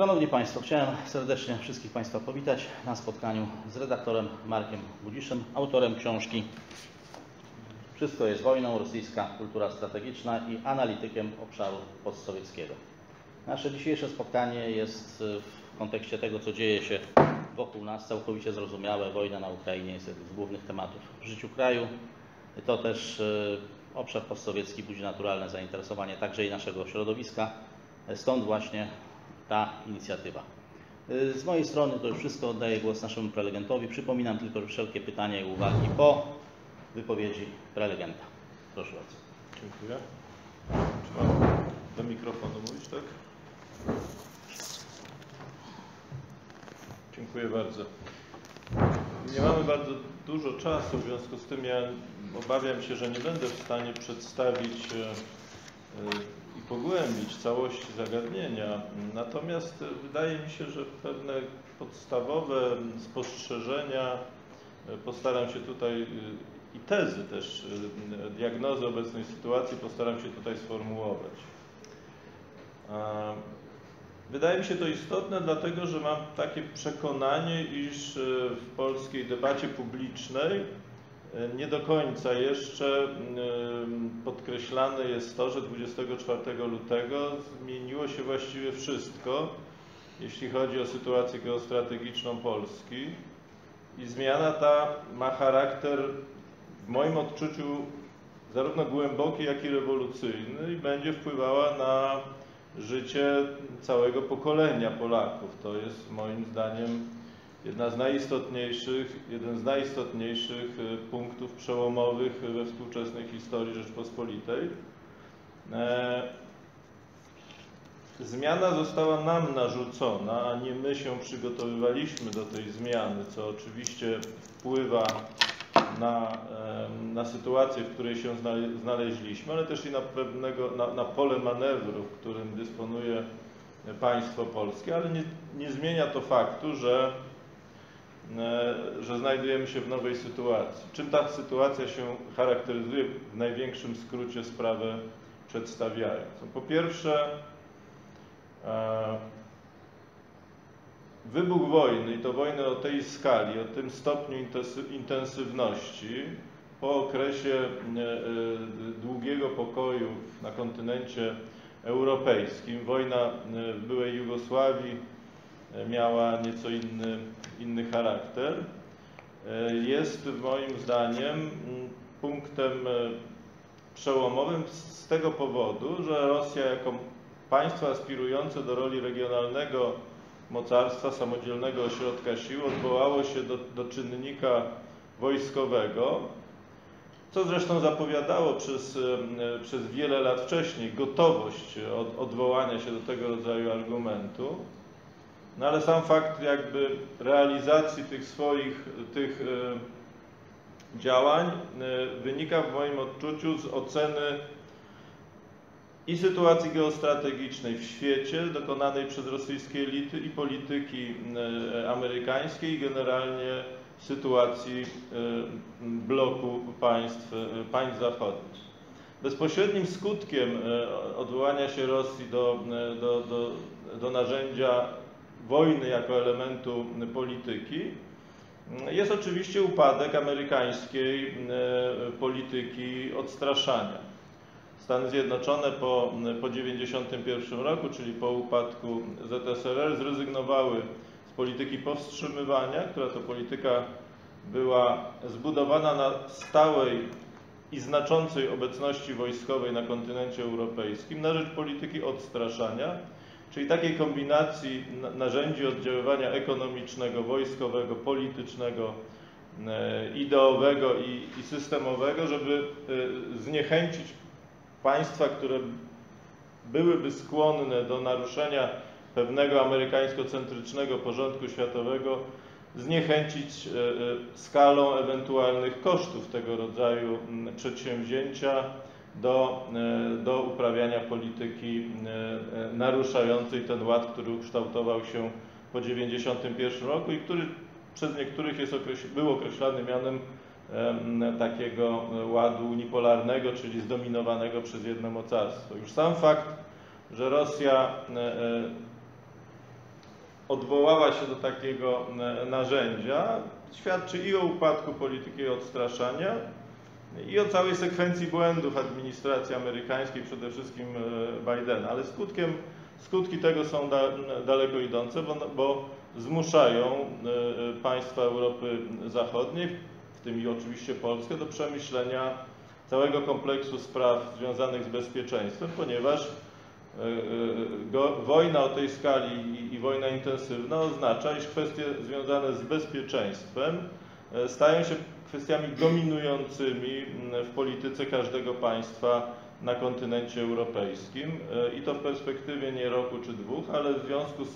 Szanowni Państwo, chciałem serdecznie wszystkich Państwa powitać na spotkaniu z redaktorem Markiem Budziszem, autorem książki Wszystko jest wojną, rosyjska kultura strategiczna i analitykiem obszaru postsowieckiego. Nasze dzisiejsze spotkanie jest w kontekście tego, co dzieje się wokół nas, całkowicie zrozumiałe. Wojna na Ukrainie jest jednym z głównych tematów w życiu kraju. To też y, obszar postsowiecki budzi naturalne zainteresowanie także i naszego środowiska. Stąd właśnie ta inicjatywa. Y, Z mojej strony to już wszystko. Oddaję głos naszemu prelegentowi. Przypominam tylko, że wszelkie pytania i uwagi po wypowiedzi prelegenta. Proszę bardzo. Dziękuję. Czy mam do mikrofonu mówić, tak? Dziękuję bardzo. Nie mamy bardzo dużo czasu, w związku z tym ja obawiam się, że nie będę w stanie przedstawić e, e, i pogłębić całości zagadnienia. Natomiast wydaje mi się, że pewne podstawowe spostrzeżenia postaram się tutaj i tezy też diagnozy obecnej sytuacji postaram się tutaj sformułować. Wydaje mi się to istotne, dlatego że mam takie przekonanie, iż e, w polskiej debacie publicznej nie do końca jeszcze podkreślane jest to, że 24 lutego zmieniło się właściwie wszystko, jeśli chodzi o sytuację geostrategiczną Polski. I zmiana ta ma charakter, w moim odczuciu, zarówno głęboki, jak i rewolucyjny i będzie wpływała na życie całego pokolenia Polaków. To jest moim zdaniem jedna z najistotniejszych, jeden z najistotniejszych y, punktów przełomowych we współczesnej historii Rzeczpospolitej. E, Zmiana została nam narzucona, a nie my się przygotowywaliśmy do tej zmiany, co oczywiście wpływa na, na sytuację, w której się znale- znaleźliśmy, ale też i na pewnego, na, na pole manewru, którym dysponuje państwo polskie, ale nie, nie zmienia to faktu, że, że znajdujemy się w nowej sytuacji. Czym ta sytuacja się charakteryzuje, w największym skrócie sprawę przedstawiając? Po pierwsze, e, Wybuch wojny i to wojny o tej skali, o tym stopniu intensy- intensywności po okresie e, e, długiego pokoju na kontynencie europejskim, wojna e, w byłej Jugosławii e, miała nieco inny, inny charakter, e, jest moim zdaniem m, punktem e, przełomowym z tego powodu, że Rosja jako państwo aspirujące do roli regionalnego mocarstwa, samodzielnego ośrodka sił odwołało się do, do czynnika wojskowego, co zresztą zapowiadało przez, e, przez wiele lat wcześniej gotowość od, odwołania się do tego rodzaju argumentu. No ale sam fakt jakby realizacji tych swoich tych e, działań e, wynika w moim odczuciu z oceny i sytuacji geostrategicznej w świecie dokonanej przez rosyjskie elity i polityki e, amerykańskiej i generalnie sytuacji bloku państw, państw zachodnich. Bezpośrednim skutkiem odwołania się Rosji do, do, do, do narzędzia wojny jako elementu polityki jest oczywiście upadek amerykańskiej e, polityki odstraszania. Stany Zjednoczone po 1991 roku, czyli po upadku ZSRR, zrezygnowały z polityki powstrzymywania, która to polityka była zbudowana na stałej i znaczącej obecności wojskowej na kontynencie europejskim, na rzecz polityki odstraszania, czyli takiej kombinacji na- narzędzi oddziaływania ekonomicznego, wojskowego, politycznego, e, ideowego i, systemowego, żeby e, zniechęcić państwa, które byłyby skłonne do naruszenia pewnego amerykańsko-centrycznego porządku światowego, zniechęcić e, skalą ewentualnych kosztów tego rodzaju przedsięwzięcia do, e, do uprawiania polityki e, e, naruszającej ten ład, który ukształtował się po 1991 roku i który przez niektórych jest okreś- był określany mianem em, takiego ładu unipolarnego, czyli zdominowanego przez jedno mocarstwo. Już sam fakt, że Rosja odwołała się do takiego narzędzia, świadczy i o upadku polityki odstraszania, i o całej sekwencji błędów administracji amerykańskiej, przede wszystkim e, Bidena. Ale skutkiem, skutki tego są da, daleko idące, bo, bo zmuszają e, państwa Europy Zachodniej, w tym i oczywiście Polskę, do przemyślenia całego kompleksu spraw związanych z bezpieczeństwem, ponieważ e, go, wojna o tej skali i, i wojna intensywna oznacza, iż kwestie związane z bezpieczeństwem e, stają się kwestiami dominującymi w polityce każdego państwa na kontynencie europejskim. I to w perspektywie nie roku czy dwóch, ale w związku z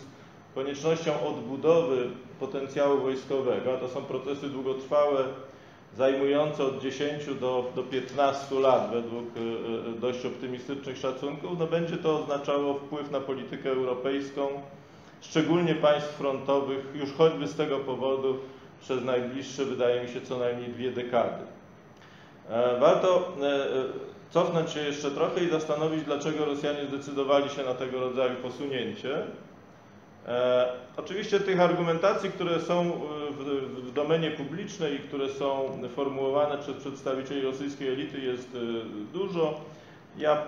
koniecznością odbudowy potencjału wojskowego, a to są procesy długotrwałe, zajmujące od 10 do, do 15 lat według dość optymistycznych szacunków, no będzie to oznaczało wpływ na politykę europejską, szczególnie państw frontowych, już choćby z tego powodu, przez najbliższe, wydaje mi się, co najmniej dwie dekady. Warto cofnąć się jeszcze trochę i zastanowić, dlaczego Rosjanie zdecydowali się na tego rodzaju posunięcie. Oczywiście tych argumentacji, które są w, w domenie publicznej i które są formułowane przez przedstawicieli rosyjskiej elity jest dużo. Ja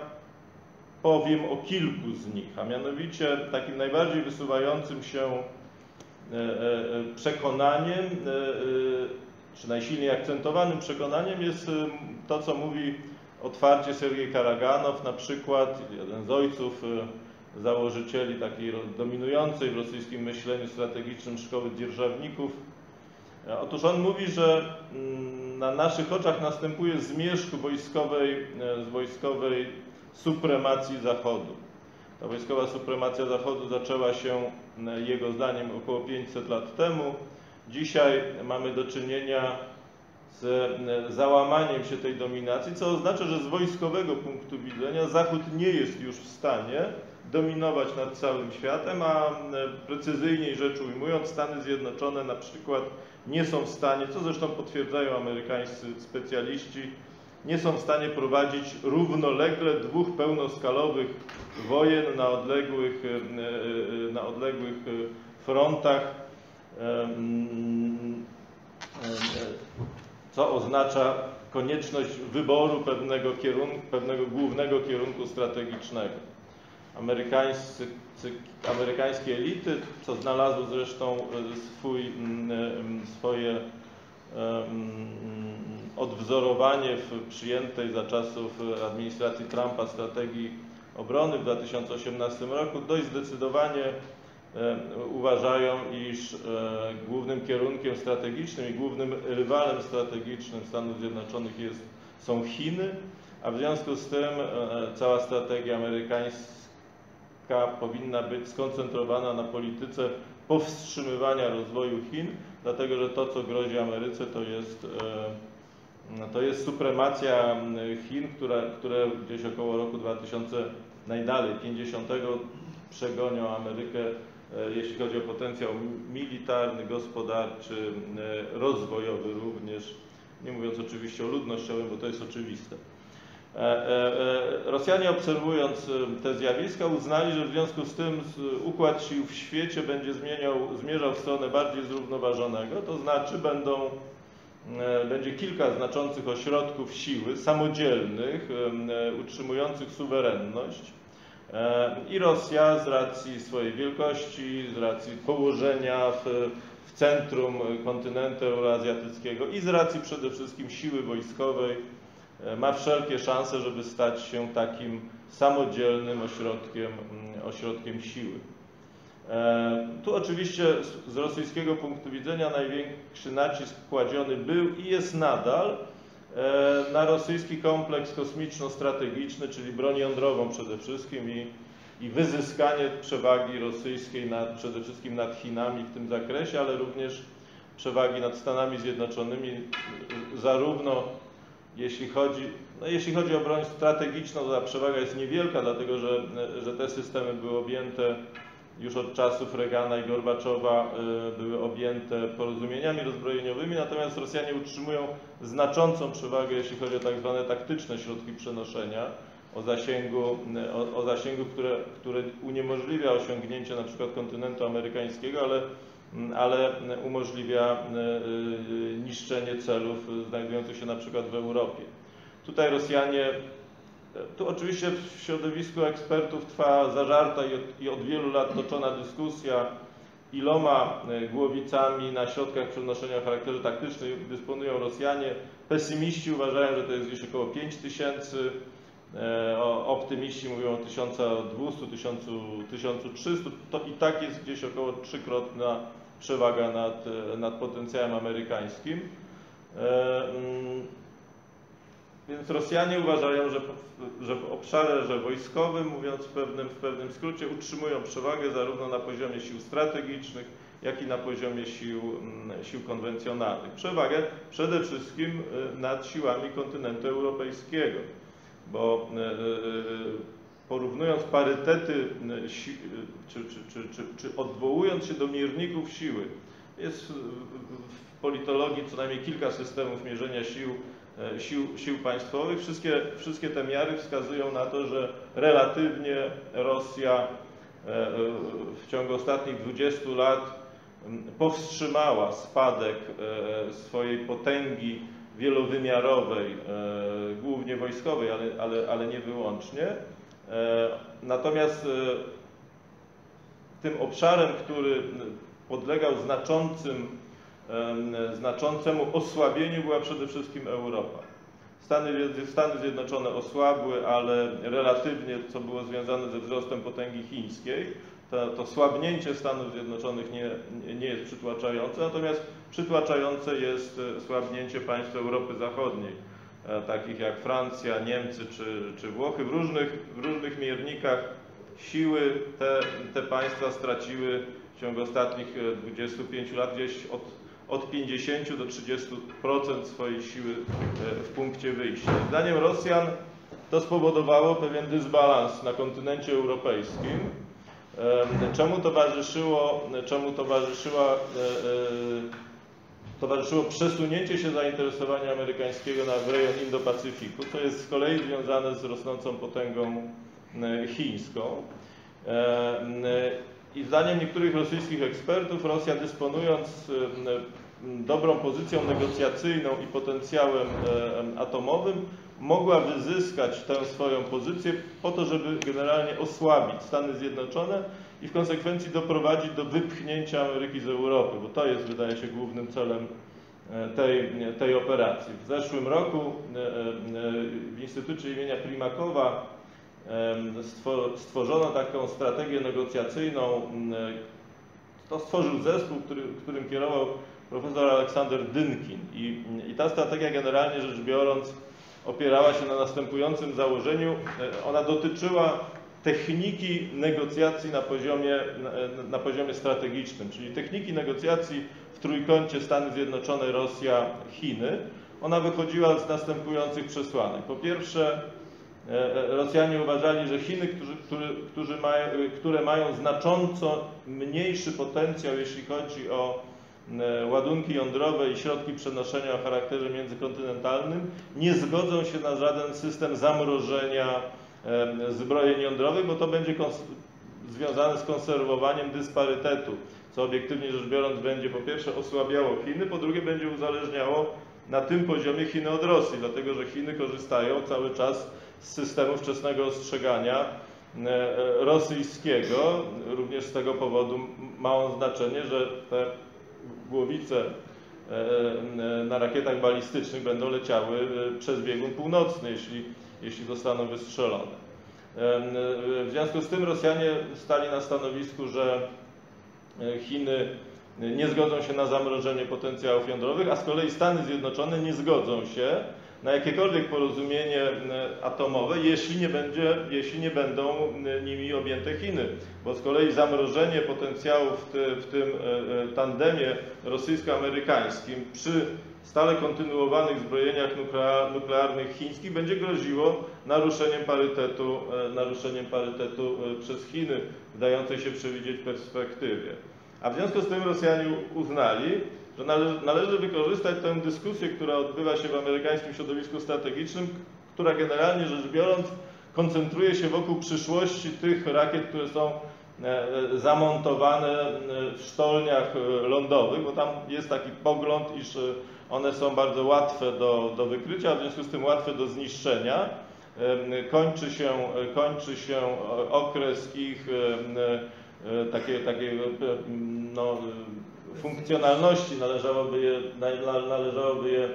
powiem o kilku z nich, a mianowicie takim najbardziej wysuwającym się przekonaniem, czy najsilniej akcentowanym przekonaniem jest to, co mówi otwarcie Sergiej Karaganow, na przykład jeden z ojców założycieli takiej dominującej w rosyjskim myśleniu strategicznym szkoły dzierżawników. Otóż on mówi, że na naszych oczach następuje zmierzch wojskowej, z wojskowej supremacji Zachodu. Ta wojskowa supremacja Zachodu zaczęła się jego zdaniem około 500 lat temu. Dzisiaj mamy do czynienia z załamaniem się tej dominacji, co oznacza, że z wojskowego punktu widzenia Zachód nie jest już w stanie dominować nad całym światem, a precyzyjniej rzecz ujmując, Stany Zjednoczone na przykład nie są w stanie, co zresztą potwierdzają amerykańscy specjaliści, nie są w stanie prowadzić równolegle dwóch pełnoskalowych wojen na odległych, na odległych frontach, co oznacza konieczność wyboru pewnego kierunku, pewnego głównego kierunku strategicznego. Amerykańscy, amerykańskie elity, co znalazło zresztą swój, swoje odwzorowanie w przyjętej za czasów administracji Trumpa strategii obrony w 2018 roku, dość zdecydowanie uważają, iż głównym kierunkiem strategicznym i głównym rywalem strategicznym Stanów Zjednoczonych jest, są Chiny, a w związku z tym cała strategia amerykańska powinna być skoncentrowana na polityce powstrzymywania rozwoju Chin, dlatego że to, co grozi Ameryce, to jest, to jest supremacja Chin, która, które gdzieś około roku 2000 najdalej, 50 przegonią Amerykę jeśli chodzi o potencjał militarny, gospodarczy, rozwojowy również, nie mówiąc oczywiście o ludnościowym, bo to jest oczywiste. Rosjanie obserwując te zjawiska uznali, że w związku z tym układ sił w świecie będzie zmieniał, zmierzał w stronę bardziej zrównoważonego, to znaczy będą, będzie kilka znaczących ośrodków siły samodzielnych, utrzymujących suwerenność, i Rosja z racji swojej wielkości, z racji położenia w, w centrum kontynentu euroazjatyckiego i z racji przede wszystkim siły wojskowej ma wszelkie szanse, żeby stać się takim samodzielnym ośrodkiem, ośrodkiem siły. Tu oczywiście z rosyjskiego punktu widzenia największy nacisk kładziony był i jest nadal na rosyjski kompleks kosmiczno-strategiczny, czyli broń jądrową przede wszystkim i, i wyzyskanie przewagi rosyjskiej nad, przede wszystkim nad Chinami w tym zakresie, ale również przewagi nad Stanami Zjednoczonymi, zarówno jeśli chodzi, no jeśli chodzi o broń strategiczną, ta przewaga jest niewielka, dlatego że, że te systemy były objęte już od czasów Reagana i Gorbaczowa były objęte porozumieniami rozbrojeniowymi, natomiast Rosjanie utrzymują znaczącą przewagę, jeśli chodzi o tak zwane taktyczne środki przenoszenia, o zasięgu, o, o zasięgu które, które uniemożliwia osiągnięcie na przykład kontynentu amerykańskiego, ale, ale umożliwia y, niszczenie celów znajdujących się na przykład w Europie. Tutaj Rosjanie, tu oczywiście w środowisku ekspertów trwa zażarta i od, wielu lat toczona dyskusja, iloma głowicami na środkach przenoszenia o charakterze taktycznym dysponują Rosjanie. Pesymiści uważają, że to jest gdzieś około 5 tysięcy, e, optymiści mówią o 1200, 1300, to i tak jest gdzieś około trzykrotna przewaga nad, nad potencjałem amerykańskim. Więc Rosjanie uważają, że, że w obszarze wojskowym, mówiąc w pewnym, w pewnym skrócie, utrzymują przewagę zarówno na poziomie sił strategicznych, jak i na poziomie sił, mm, sił konwencjonalnych. Przewagę przede wszystkim y, nad siłami kontynentu europejskiego, bo y, y, porównując parytety, czy, czy, czy, czy, odwołując się do mierników siły, jest w politologii co najmniej kilka systemów mierzenia sił sił, sił państwowych. Wszystkie, wszystkie te miary wskazują na to, że relatywnie Rosja e, e, w ciągu ostatnich 20 lat powstrzymała spadek swojej potęgi wielowymiarowej, głównie wojskowej, ale, ale, ale nie wyłącznie. Natomiast tym obszarem, który podlegał znaczącym znaczącemu osłabieniu była przede wszystkim Europa. Stany, Stany Zjednoczone osłabły, ale relatywnie, co było związane ze wzrostem potęgi chińskiej, to, to słabnięcie Stanów Zjednoczonych nie, nie jest przytłaczające, natomiast przytłaczające jest e, słabnięcie państw Europy Zachodniej, e, takich jak Francja, Niemcy czy, czy Włochy. W różnych, w różnych miernikach siły te, te państwa straciły w ciągu ostatnich 25 e, lat gdzieś od od 50 do 30% swojej siły e, w punkcie wyjścia. Zdaniem Rosjan to spowodowało pewien dysbalans na kontynencie europejskim, czemu towarzyszyło, czemu towarzyszyła, e, e, towarzyszyło przesunięcie się zainteresowania amerykańskiego na rejon Indo-Pacyfiku, co jest z kolei związane z rosnącą potęgą chińską. I zdaniem niektórych rosyjskich ekspertów Rosja dysponując dobrą pozycją negocjacyjną i potencjałem atomowym mogła wyzyskać tę swoją pozycję po to, żeby generalnie osłabić Stany Zjednoczone i w konsekwencji doprowadzić do wypchnięcia Ameryki z Europy, bo to jest, wydaje się, głównym celem e, tej, tej operacji. W zeszłym roku e, e, w Instytucie imienia Primakowa stworzono taką strategię negocjacyjną. To stworzył zespół, który, którym kierował profesor Aleksander Dynkin. I, I ta strategia generalnie rzecz biorąc opierała się na następującym założeniu. E, ona dotyczyła techniki negocjacji na poziomie, na, na poziomie strategicznym, czyli techniki negocjacji w trójkącie Stany Zjednoczone, Rosja, Chiny. Ona wychodziła z następujących przesłanek. Po pierwsze, e, e, Rosjanie uważali, że Chiny, którzy, którzy, mają, które mają znacząco mniejszy potencjał, jeśli chodzi o E, ładunki jądrowe i środki przenoszenia o charakterze międzykontynentalnym nie zgodzą się na żaden system zamrożenia zbrojeń jądrowych, bo to będzie związane z konserwowaniem dysparytetu, co obiektywnie rzecz biorąc będzie po pierwsze osłabiało Chiny, po drugie będzie uzależniało na tym poziomie Chiny od Rosji, dlatego że Chiny korzystają cały czas systemu wczesnego ostrzegania e, e, rosyjskiego. Również z tego powodu ma on znaczenie, że te głowice e, na rakietach balistycznych będą leciały przez biegun północny, jeśli, jeśli zostaną wystrzelone. W związku z tym Rosjanie stali na stanowisku, że Chiny nie zgodzą się na zamrożenie potencjałów jądrowych, a z kolei Stany Zjednoczone nie zgodzą się na jakiekolwiek porozumienie e, atomowe, jeśli nie, będzie, jeśli nie będą e, nimi objęte Chiny. Bo z kolei zamrożenie potencjału w, ty, w tym e, tandemie rosyjsko-amerykańskim przy stale kontynuowanych zbrojeniach nuklearnych chińskich będzie groziło naruszeniem parytetu, naruszeniem parytetu przez Chiny dającej się przewidzieć perspektywie. A w związku z tym Rosjanie uznali, że należy, należy wykorzystać tę dyskusję, która odbywa się w amerykańskim środowisku strategicznym, która generalnie rzecz biorąc koncentruje się wokół przyszłości tych rakiet, które są e, e, zamontowane e, w sztolniach lądowych, bo tam jest taki pogląd, iż one są bardzo łatwe do, do wykrycia, w związku z tym łatwe do zniszczenia. Kończy się, kończy się okres ich takiej e, no, funkcjonalności, należałoby je, nale- należałoby je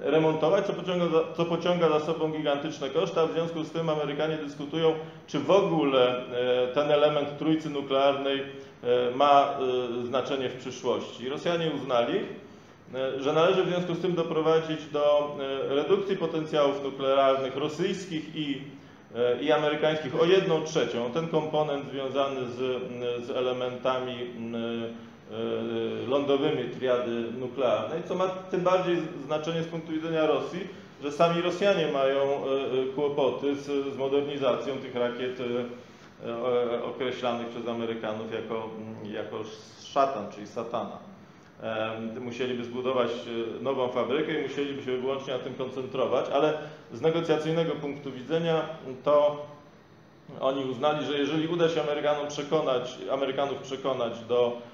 remontować, co pociąga, za, co pociąga za sobą gigantyczne koszty, a w związku z tym Amerykanie dyskutują, czy w ogóle e, ten element trójcy nuklearnej e, ma e, znaczenie w przyszłości. Rosjanie uznali, że należy w związku z tym doprowadzić do redukcji potencjałów nuklearnych rosyjskich i, i amerykańskich o jedną trzecią. Ten komponent związany z, z elementami lądowymi triady nuklearnej, co ma tym bardziej znaczenie z punktu widzenia Rosji, że sami Rosjanie mają e, e, kłopoty z, z modernizacją tych rakiet określanych przez Amerykanów jako, jako szatan, czyli satana. Musieliby zbudować nową fabrykę i musieliby się wyłącznie na tym koncentrować, ale z negocjacyjnego punktu widzenia to oni uznali, że jeżeli uda się Amerykanom przekonać, Amerykanów przekonać do mm,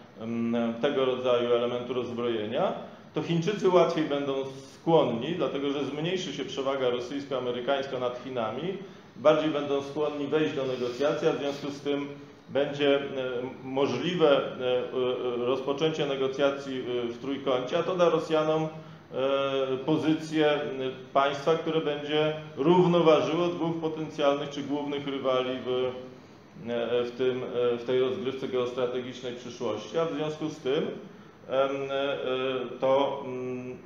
tego rodzaju elementu rozbrojenia, to Chińczycy łatwiej będą skłonni, dlatego że zmniejszy się przewaga rosyjsko-amerykańska nad Chinami, bardziej będą skłonni wejść do negocjacji, a w związku z tym będzie e, możliwe e, e, rozpoczęcie negocjacji w trójkącie, a to da Rosjanom pozycję państwa, które będzie równoważyło dwóch potencjalnych czy głównych rywali w, w, tym, e, w tej rozgrywce geostrategicznej przyszłości, a w związku z tym e, to mm,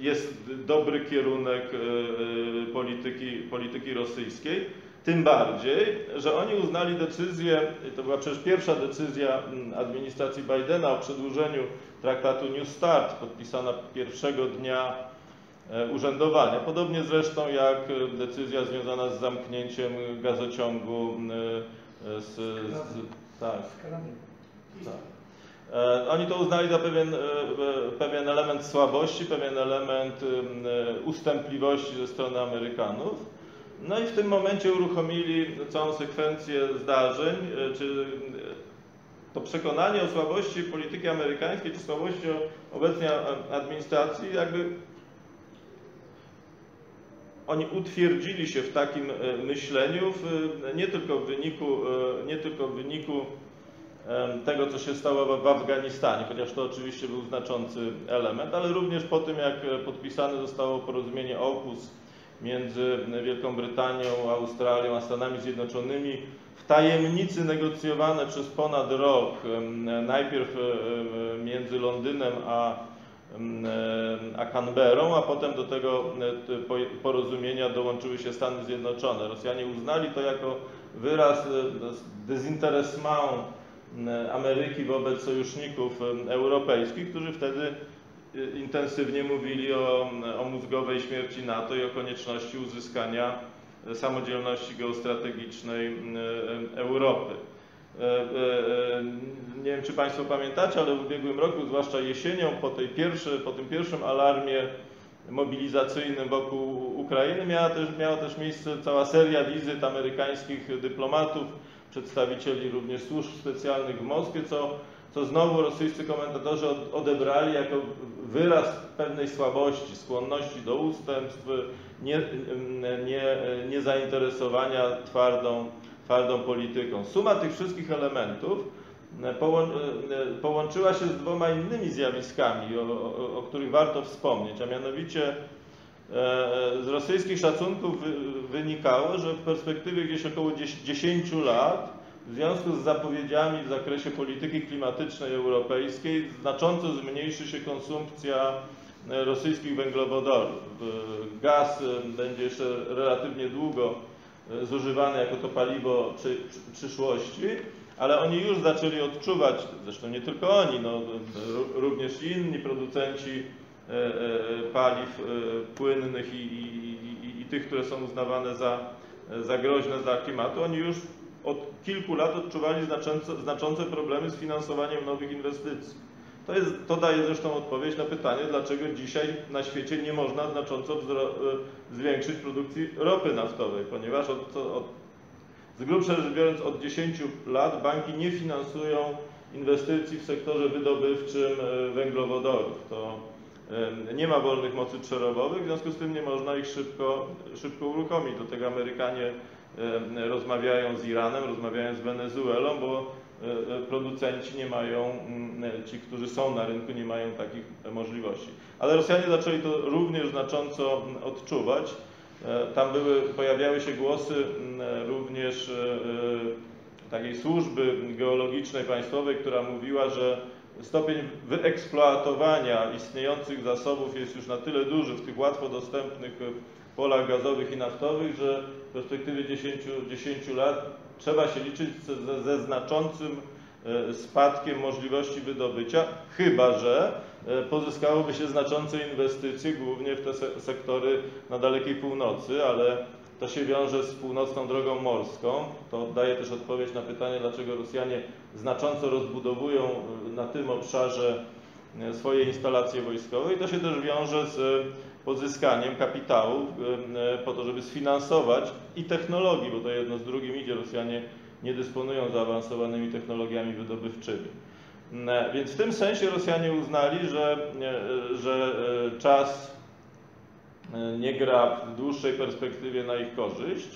jest dobry kierunek e, e, polityki, polityki rosyjskiej. Tym bardziej, że oni uznali decyzję, to była przecież pierwsza decyzja mm, administracji Bidena o przedłużeniu traktatu New Start, podpisana pierwszego dnia e, urzędowania. Podobnie zresztą jak e, decyzja związana z zamknięciem gazociągu e, z, z, tak, tak. E, Oni to uznali za pewien, e, pewien element słabości, pewien element em, e, ustępliwości ze strony Amerykanów. No i w tym momencie uruchomili całą sekwencję zdarzeń, czy to przekonanie o słabości polityki amerykańskiej, czy słabości obecnej administracji, jakby oni utwierdzili się w takim e, myśleniu, w, nie tylko w wyniku, e, nie tylko w wyniku tego, co się stało w- Afganistanie, chociaż to oczywiście był znaczący element, ale również po tym, jak e, podpisane zostało porozumienie AUKUS między Wielką Brytanią, Australią a Stanami Zjednoczonymi, w tajemnicy negocjowane przez ponad rok, najpierw e, e, między Londynem a, e, a Canberrą, a potem do tego e, porozumienia dołączyły się Stany Zjednoczone. Rosjanie uznali to jako wyraz e, dezinteresments e, Ameryki wobec sojuszników europejskich, którzy wtedy e, intensywnie mówili o, o mózgowej śmierci NATO i o konieczności uzyskania samodzielności geostrategicznej Europy. E, e, e, Nie wiem, czy Państwo pamiętacie, ale w ubiegłym roku, zwłaszcza jesienią, po, tej pierwszy, po tym pierwszym alarmie mobilizacyjnym wokół Ukrainy miała też, miała też miejsce cała seria wizyt amerykańskich dyplomatów, przedstawicieli również służb specjalnych w Moskwie, co, co znowu rosyjscy komentatorzy od- odebrali jako wyraz pewnej słabości, skłonności do ustępstw, nie, nie, niezainteresowania twardą, twardą polityką. Suma tych wszystkich elementów e, połą- e, połączyła się z dwoma innymi zjawiskami, o, o, o których warto wspomnieć, a mianowicie e, z rosyjskich szacunków wy- wynikało, że w perspektywie gdzieś około 10 lat w związku z zapowiedziami w zakresie polityki klimatycznej europejskiej znacząco zmniejszy się konsumpcja e, rosyjskich węglowodorów. E, Gaz e, będzie jeszcze relatywnie długo e, zużywany jako to paliwo przy, przy, przyszłości, ale oni już zaczęli odczuwać, zresztą nie tylko oni, no, r- również inni producenci e, e, paliw e, płynnych i, i, i, i tych, które są uznawane za, za groźne dla klimatu, oni już od kilku lat odczuwali znaczące, znaczące problemy z finansowaniem nowych inwestycji. To, jest, to daje zresztą odpowiedź na pytanie, dlaczego dzisiaj na świecie nie można znacząco e, zwiększyć produkcji ropy naftowej, ponieważ od, od Z grubsza rzecz biorąc, od 10 lat banki nie finansują inwestycji w sektorze wydobywczym e, węglowodorów. To nie ma wolnych mocy przerobowych, w związku z tym nie można ich szybko, szybko uruchomić. Do tego Amerykanie rozmawiają z Iranem, rozmawiają z Wenezuelą, bo producenci nie mają, mm, ci, którzy są na rynku, nie mają takich możliwości. Ale Rosjanie zaczęli to również znacząco mm, odczuwać. E, Tam były, pojawiały się głosy mm, również e, e, takiej służby geologicznej państwowej, która mówiła, że stopień wyeksploatowania istniejących zasobów jest już na tyle duży w tych łatwo dostępnych e, polach gazowych i naftowych, że w perspektywie 10, 10 lat trzeba się liczyć ze, ze znaczącym e, spadkiem możliwości wydobycia, chyba że e, pozyskałoby się znaczące inwestycje, głównie w te se- sektory na dalekiej północy, ale to się wiąże z północną drogą morską. To daje też odpowiedź na pytanie, dlaczego Rosjanie znacząco rozbudowują e, na tym obszarze swoje instalacje wojskowe i to się też wiąże z pozyskaniem kapitału e, po to, żeby sfinansować i technologii, bo to jedno z drugim idzie. Rosjanie nie dysponują zaawansowanymi technologiami wydobywczymi. E, Więc w tym sensie Rosjanie uznali, że, e, że czas nie gra w dłuższej perspektywie na ich korzyść,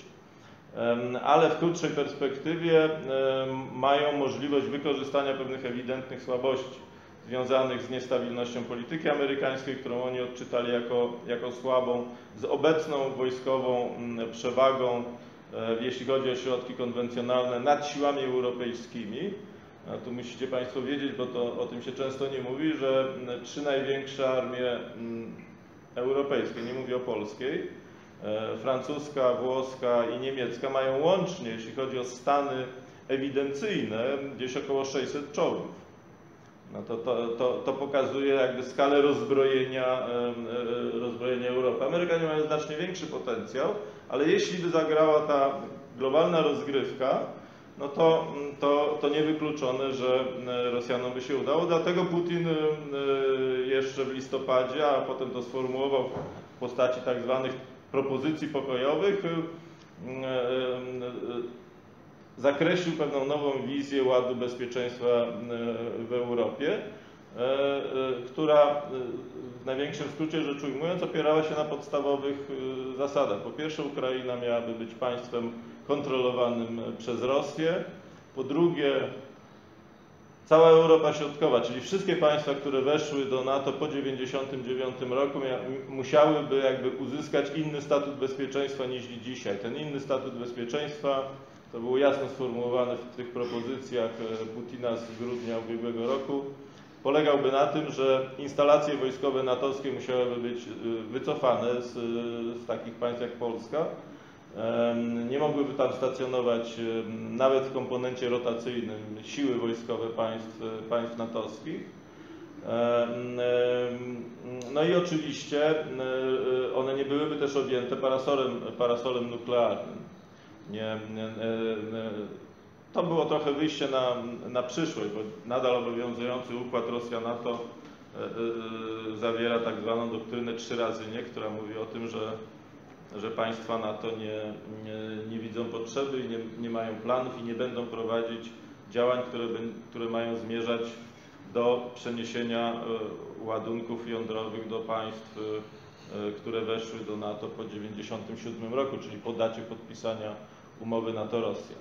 ale w krótszej perspektywie mają możliwość wykorzystania pewnych ewidentnych słabości związanych z niestabilnością polityki amerykańskiej, którą oni odczytali jako, jako słabą, z obecną wojskową mm, przewagą, e, jeśli chodzi o środki konwencjonalne, nad siłami europejskimi. A tu musicie Państwo wiedzieć, bo to o tym się często nie mówi, że mm, trzy największe armie mm, europejskie, nie mówię o polskiej, e, francuska, włoska i niemiecka mają łącznie, jeśli chodzi o stany ewidencyjne, gdzieś około 600 czołgów. No to, to, to, to pokazuje jakby skalę rozbrojenia, em, e, rozbrojenia Europy. Amerykanie mają znacznie większy potencjał, ale jeśli by zagrała ta globalna rozgrywka, no to, to, to niewykluczone, że e, Rosjanom by się udało. Dlatego Putin e, jeszcze w listopadzie, a potem to sformułował w postaci tak zwanych propozycji pokojowych, e, e, e, zakreślił pewną nową wizję ładu bezpieczeństwa e, w Europie, e, e, która w największym skrócie rzecz ujmując opierała się na podstawowych zasadach. Po pierwsze Ukraina miałaby być państwem kontrolowanym przez Rosję. Po drugie cała Europa Środkowa, czyli wszystkie państwa, które weszły do NATO po 1999 roku musiałyby jakby uzyskać inny statut bezpieczeństwa niż dzisiaj. Ten inny statut bezpieczeństwa to było jasno sformułowane w tych propozycjach e, Putina z grudnia ubiegłego roku. Polegałby na tym, że instalacje wojskowe natowskie musiałyby być e, wycofane z, z takich państw jak Polska. Nie mogłyby tam stacjonować nawet w komponencie rotacyjnym siły wojskowe państw, e, państw natowskich. No i oczywiście e, e, one nie byłyby też objęte parasolem, parasolem nuklearnym. Nie, nie, e, to było trochę wyjście na, na przyszłość, bo nadal obowiązujący układ Rosja-NATO e, e, zawiera tak zwaną doktrynę trzy razy nie, która mówi o tym, że, że państwa NATO nie, nie, nie widzą potrzeby i nie, nie mają planów i nie będą prowadzić działań, które, które mają zmierzać do przeniesienia ładunków jądrowych do państw, które weszły do NATO po 1997 roku, czyli po dacie podpisania umowy NATO-Rosja.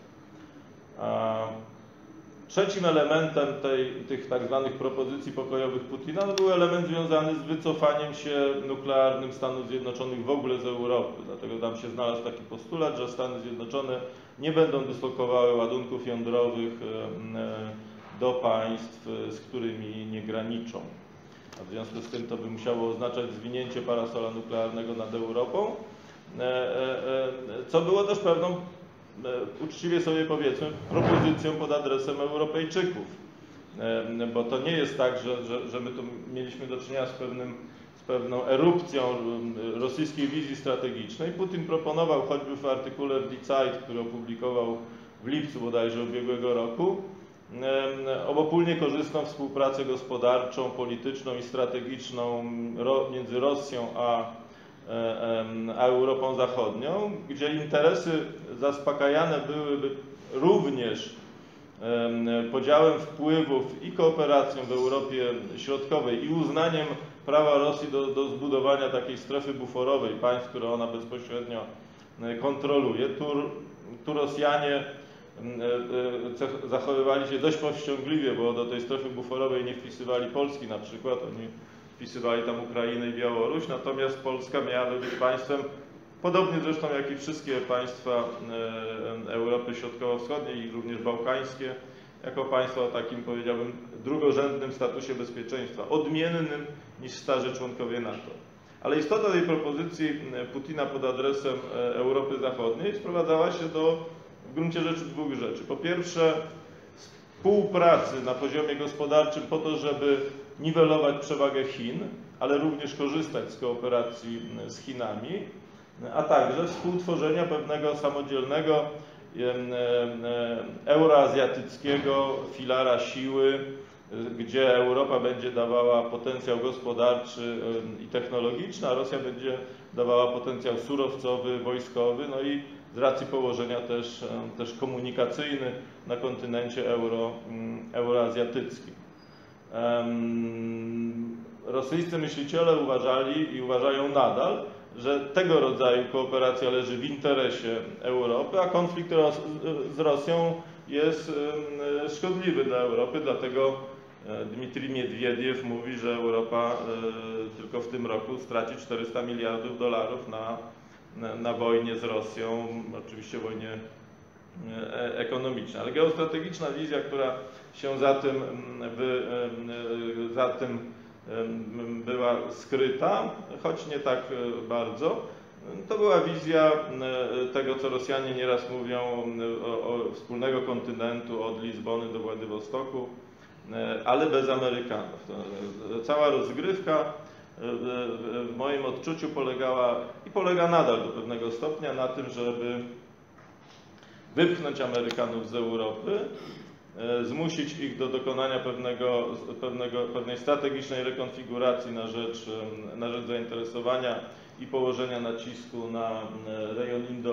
Trzecim elementem tej, tych tak zwanych propozycji pokojowych Putina no był element związany z wycofaniem się nuklearnym Stanów Zjednoczonych w ogóle z Europy. Dlatego tam się znalazł taki postulat, że Stany Zjednoczone nie będą dyslokowały ładunków jądrowych em, e, do państw, e, z którymi nie graniczą. A w związku z tym to by musiało oznaczać zwinięcie parasola nuklearnego nad Europą, e, e, e, co było też pewną e, uczciwie sobie powiedzmy, propozycją pod adresem Europejczyków. E, Bo to nie jest tak, że, że, że my tu mieliśmy do czynienia z, pewnym, z pewną erupcją e, rosyjskiej wizji strategicznej. Putin proponował choćby w artykule w Die Zeit, który opublikował w lipcu bodajże ubiegłego roku, e, obopólnie korzystną współpracę gospodarczą, polityczną i strategiczną między Rosją e, a Europą Zachodnią, gdzie interesy zaspokajane byłyby również em, podziałem wpływów i kooperacją w Europie Środkowej i uznaniem prawa Rosji do, do zbudowania takiej strefy buforowej państw, które ona bezpośrednio e, kontroluje. Tu, tu Rosjanie e, e, zachowywali się dość powściągliwie, bo do tej strefy buforowej nie wpisywali Polski na przykład, oni wpisywali tam Ukrainę i Białoruś, natomiast Polska miała być państwem, podobnie zresztą jak i wszystkie państwa e, Europy Środkowo-Wschodniej i również bałkańskie, jako państwa o takim powiedziałbym drugorzędnym statusie bezpieczeństwa, odmiennym niż starzy członkowie NATO. Ale istota tej propozycji e, Putina pod adresem e, Europy Zachodniej sprowadzała się do w gruncie rzeczy dwóch rzeczy. Po pierwsze, współpracy na poziomie gospodarczym po to, żeby niwelować przewagę Chin, ale również korzystać z kooperacji z Chinami, a także współtworzenia pewnego samodzielnego euroazjatyckiego filara siły, gdzie Europa będzie dawała potencjał gospodarczy i technologiczny, a Rosja będzie dawała potencjał surowcowy, wojskowy, no i z racji położenia też, też komunikacyjny na kontynencie euro, euroazjatyckim. Rosyjscy myśliciele uważali i uważają nadal, że tego rodzaju kooperacja leży w interesie Europy, a konflikt z Rosją jest szkodliwy dla Europy, dlatego e, Dmitrij Miedwiediew mówi, że Europa e, tylko w tym roku straci 400 miliardów dolarów na, na, na wojnie z Rosją, oczywiście wojnie e, ekonomicznej. Ale geostrategiczna wizja, która się za tym, mm, em, za tym em, była skryta, choć nie tak e, bardzo. To była wizja e, tego, co Rosjanie nieraz mówią o, o wspólnego kontynentu od Lizbony do Władywostoku, e, ale bez Amerykanów. Cała rozgrywka w- moim odczuciu polegała i polega nadal do pewnego stopnia na tym, żeby wypchnąć Amerykanów z Europy, zmusić ich do dokonania pewnego, pewnego, pewnej strategicznej rekonfiguracji na rzecz, na rzecz zainteresowania i położenia nacisku na e, rejon Indo,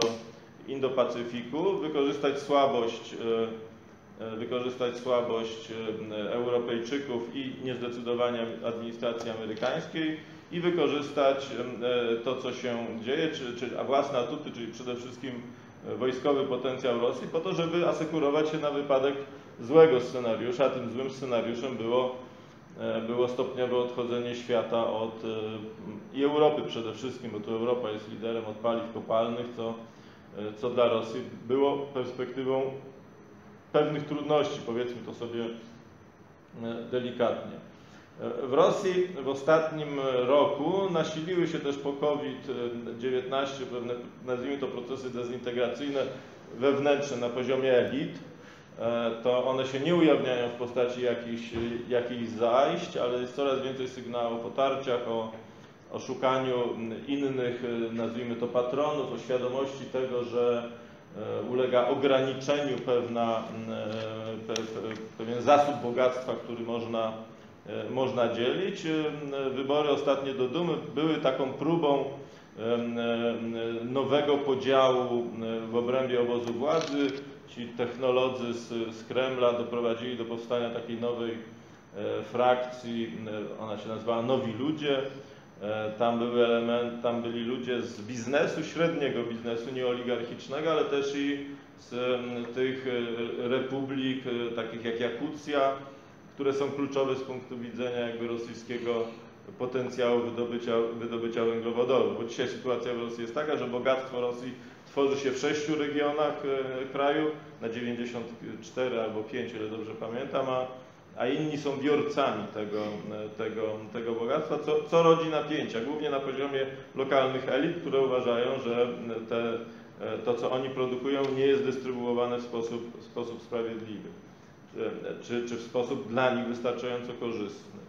Indo-Pacyfiku, wykorzystać słabość, e, e, wykorzystać słabość e, Europejczyków i niezdecydowania administracji amerykańskiej i wykorzystać e, to, co się dzieje, czy, czy, a własne atuty, czyli przede wszystkim e, wojskowy potencjał Rosji, po to, żeby asekurować się na wypadek złego scenariusza, a tym złym scenariuszem było, e, było stopniowe odchodzenie świata od e, i Europy przede wszystkim, bo tu Europa jest liderem od paliw kopalnych, co, e, co dla Rosji było perspektywą pewnych trudności, powiedzmy to sobie delikatnie. W Rosji w ostatnim roku nasiliły się też po COVID-19 pewne, nazwijmy to procesy dezintegracyjne wewnętrzne na poziomie elit. E, To one się nie ujawniają w postaci jakichś, jakichś zajść, ale jest coraz więcej sygnałów o tarciach, o, o szukaniu innych, e, nazwijmy to patronów, o świadomości tego, że e, ulega ograniczeniu pewna, pe, pe, pewien zasób bogactwa, który można, można dzielić. Wybory ostatnie do Dumy były taką próbą nowego podziału w obrębie obozu władzy. Ci technolodzy z, z Kremla doprowadzili do powstania takiej nowej e, frakcji, e, ona się nazywała Nowi Ludzie. E, Tam, były element, tam byli ludzie z biznesu, średniego biznesu, nie oligarchicznego, ale też i z tych republik, takich jak Jakucja, które są kluczowe z punktu widzenia jakby rosyjskiego potencjału wydobycia, wydobycia węglowodorów. Bo dzisiaj sytuacja w Rosji jest taka, że bogactwo Rosji tworzy się w sześciu regionach e, kraju, na 94 albo 5, ile dobrze pamiętam, a, a inni są biorcami tego, e, tego, tego bogactwa, co, co rodzi napięcia, głównie na poziomie lokalnych elit, które uważają, że te, e, to, co oni produkują, nie jest dystrybuowane w sposób, w sposób sprawiedliwy, czy, czy w sposób dla nich wystarczająco korzystny.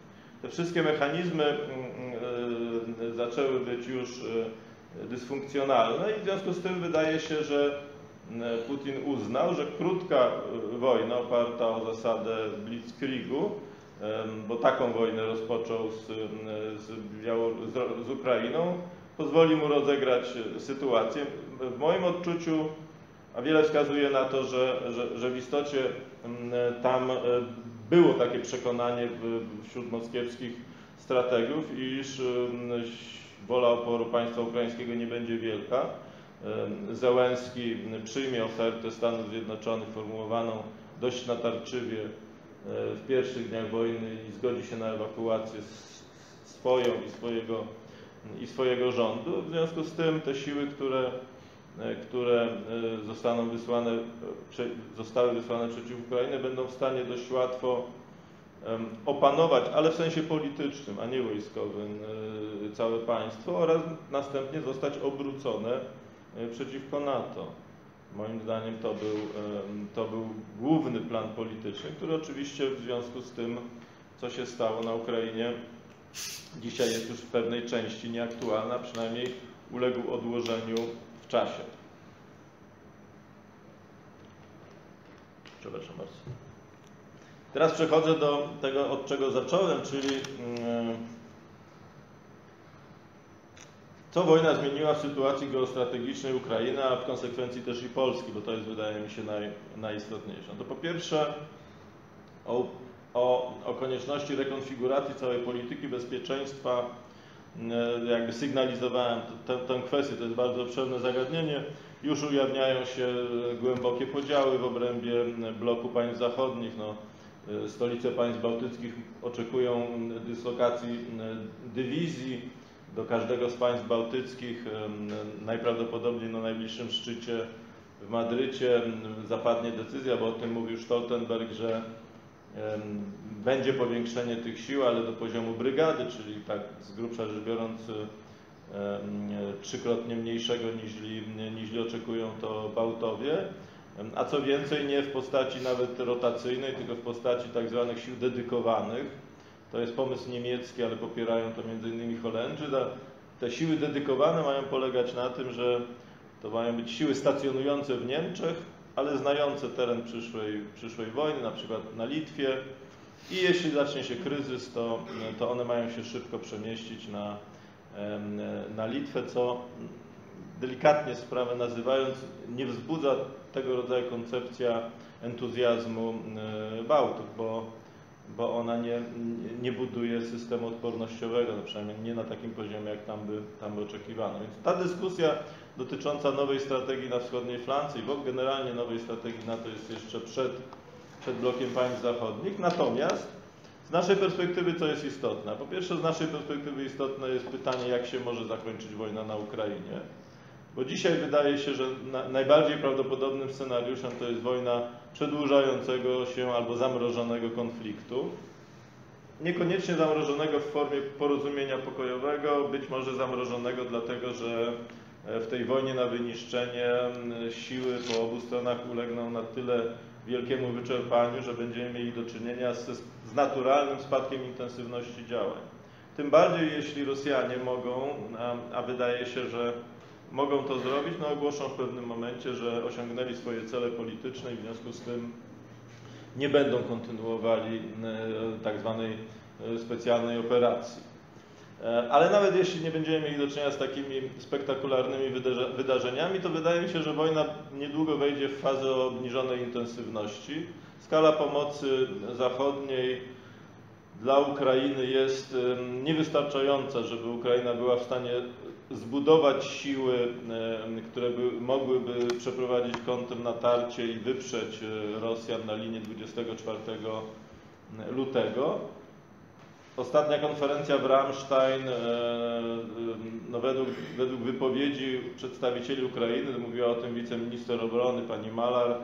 Te wszystkie mechanizmy mm, mm, zaczęły być już dysfunkcjonalne i w związku z tym wydaje się, że Putin uznał, że krótka e, wojna oparta o zasadę blitzkriegu, bo taką wojnę rozpoczął z, z, z, Ukrainą, pozwoli mu rozegrać e, sytuację. W moim odczuciu, a wiele wskazuje na to, że, że, że w istocie tam e, było takie przekonanie wśród moskiewskich strategów, iż wola oporu państwa ukraińskiego nie będzie wielka. Zełenski przyjmie ofertę Stanów Zjednoczonych formułowaną dość natarczywie e, w pierwszych dniach wojny i zgodzi się na ewakuację swoją i swojego, i swojego rządu. W związku z tym te siły, które, e, które e, zostaną wysłane, zostały wysłane przeciw Ukrainie, będą w stanie dość łatwo opanować, ale w sensie politycznym, a nie wojskowym, e, całe państwo oraz następnie zostać obrócone e, przeciwko NATO. Moim zdaniem to był, to był główny plan polityczny, który oczywiście w związku z tym, co się stało na Ukrainie, dzisiaj jest już w pewnej części nieaktualna, przynajmniej uległ odłożeniu w czasie. Przepraszam bardzo. Teraz przechodzę do tego, od czego zacząłem, czyli mm, co wojna zmieniła w sytuacji geostrategicznej Ukrainy, a w konsekwencji też i Polski, bo to jest wydaje mi się naj, najistotniejsze. No to po pierwsze o, o, o konieczności rekonfiguracji całej polityki bezpieczeństwa e, jakby sygnalizowałem tę- kwestię, to jest bardzo obszerne zagadnienie. Już ujawniają się głębokie podziały w obrębie bloku państw zachodnich. No, e, stolice państw bałtyckich oczekują dyslokacji e, dywizji do każdego z państw bałtyckich. Najprawdopodobniej na najbliższym szczycie w Madrycie zapadnie decyzja, bo o tym mówił Stoltenberg, że będzie powiększenie tych sił, ale do poziomu brygady, czyli tak z grubsza rzecz biorąc em, trzykrotnie mniejszego niż, niż oczekują to Bałtowie. A co więcej, nie w postaci nawet rotacyjnej, tylko w postaci tak zwanych sił dedykowanych. To jest pomysł niemiecki, ale popierają to m.in. Holendrzy. Te siły dedykowane mają polegać na tym, że to mają być siły stacjonujące w Niemczech, ale znające teren przyszłej, przyszłej wojny, na przykład na Litwie. I jeśli zacznie się kryzys, to, to one mają się szybko przemieścić na, na Litwę, co delikatnie sprawę nazywając, nie wzbudza tego rodzaju koncepcja entuzjazmu e, Bałtów, bo, bo ona nie, nie buduje systemu odpornościowego, no przynajmniej nie na takim poziomie, jak tam by, tam by oczekiwano. Więc ta dyskusja dotycząca nowej strategii na wschodniej flance i w ogóle generalnie nowej strategii NATO jest jeszcze przed, przed blokiem państw zachodnich. Natomiast z naszej perspektywy co jest istotne? Po pierwsze z naszej perspektywy istotne jest pytanie, jak się może zakończyć wojna na Ukrainie. Bo dzisiaj wydaje się, że na, najbardziej prawdopodobnym scenariuszem to jest wojna przedłużającego się albo zamrożonego konfliktu. Niekoniecznie zamrożonego w formie porozumienia pokojowego, być może zamrożonego dlatego, że e, w tej wojnie na wyniszczenie siły po obu stronach ulegną na tyle wielkiemu wyczerpaniu, że będziemy mieli do czynienia z, z naturalnym spadkiem intensywności działań. Tym bardziej jeśli Rosjanie mogą, a, a wydaje się, że mogą to zrobić, no ogłoszą w pewnym momencie, że osiągnęli swoje cele polityczne i w związku z tym nie będą kontynuowali e, tak zwanej e, specjalnej operacji. E, Ale nawet jeśli nie będziemy mieli do czynienia z takimi spektakularnymi wydarze- wydarzeniami, to wydaje mi się, że wojna niedługo wejdzie w fazę obniżonej intensywności. Skala pomocy zachodniej dla Ukrainy jest niewystarczająca, żeby Ukraina była w stanie zbudować siły, które by, mogłyby przeprowadzić kontrnatarcie i wyprzeć e, Rosjan na linię 24 lutego. Ostatnia konferencja w Ramstein, e, no według, według wypowiedzi przedstawicieli Ukrainy, mówiła o tym wiceminister obrony pani Malar,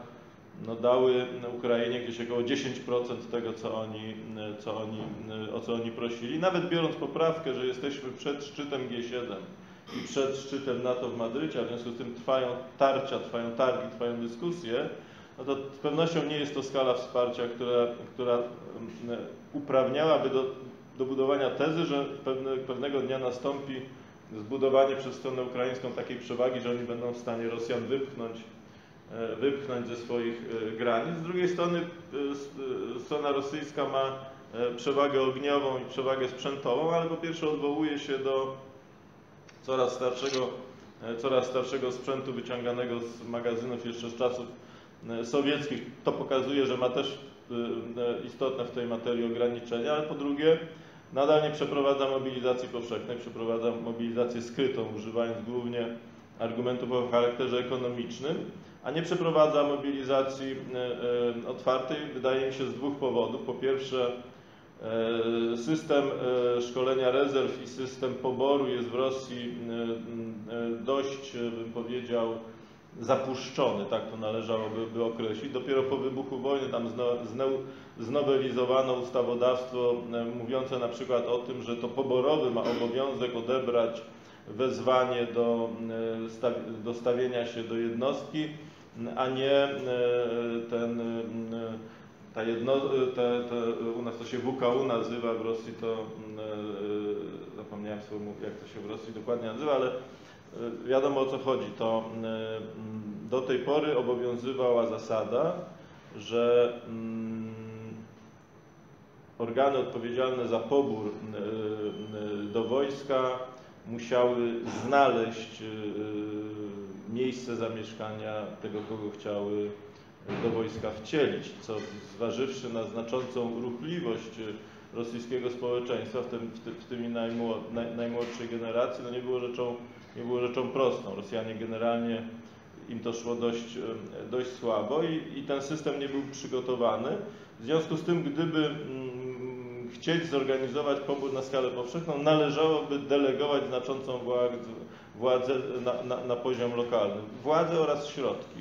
no dały Ukrainie gdzieś około 10% tego, co oni, co oni, o co oni prosili. Nawet biorąc poprawkę, że jesteśmy przed szczytem G7 i przed szczytem NATO w Madrycie, a w związku z tym trwają tarcia, trwają targi, trwają dyskusje, no to z pewnością nie jest to skala wsparcia, która, która uprawniałaby do, do budowania tezy, że pewne, pewnego dnia nastąpi zbudowanie przez stronę ukraińską takiej przewagi, że oni będą w stanie Rosjan wypchnąć e, wypchnąć ze swoich e, granic. Z drugiej strony e, strona rosyjska ma przewagę ogniową i przewagę sprzętową, ale po pierwsze odwołuje się do coraz starszego, e, coraz starszego sprzętu wyciąganego z magazynów jeszcze z czasów e, sowieckich. To pokazuje, że ma też e, istotne w tej materii ograniczenia, ale po drugie nadal nie przeprowadza mobilizacji powszechnej, przeprowadza mobilizację skrytą, używając głównie argumentów o charakterze ekonomicznym, a nie przeprowadza mobilizacji otwartej, wydaje mi się, z dwóch powodów. Po pierwsze, system e, szkolenia rezerw i system poboru jest w Rosji e, e, dość, e, bym powiedział, zapuszczony, tak to należałoby by określić. Dopiero po wybuchu wojny tam zno, zno- znowelizowano ustawodawstwo e, mówiące na przykład o tym, że to poborowy ma obowiązek odebrać wezwanie do, e, do stawienia się do jednostki, a nie e, ten, e, ta jedno, te, te, u nas to się WKU nazywa, w Rosji to, e, zapomniałem słowo, jak to się w Rosji dokładnie nazywa, ale e, wiadomo o co chodzi. To e, do tej pory obowiązywała zasada, że organy odpowiedzialne za pobór do wojska musiały znaleźć miejsce zamieszkania tego, kogo chciały do wojska wcielić, co zważywszy na znaczącą ruchliwość rosyjskiego społeczeństwa, w tym, w tym, w tym najmłodszej generacji, no nie było rzeczą, nie było rzeczą prostą. Rosjanie generalnie im to szło dość, e, dość słabo i, i ten system nie był przygotowany. W związku z tym, gdyby mm, chcieć zorganizować pobór na skalę powszechną, należałoby delegować znaczącą władzę, władzę na, na, na poziom lokalny, władzę oraz środki.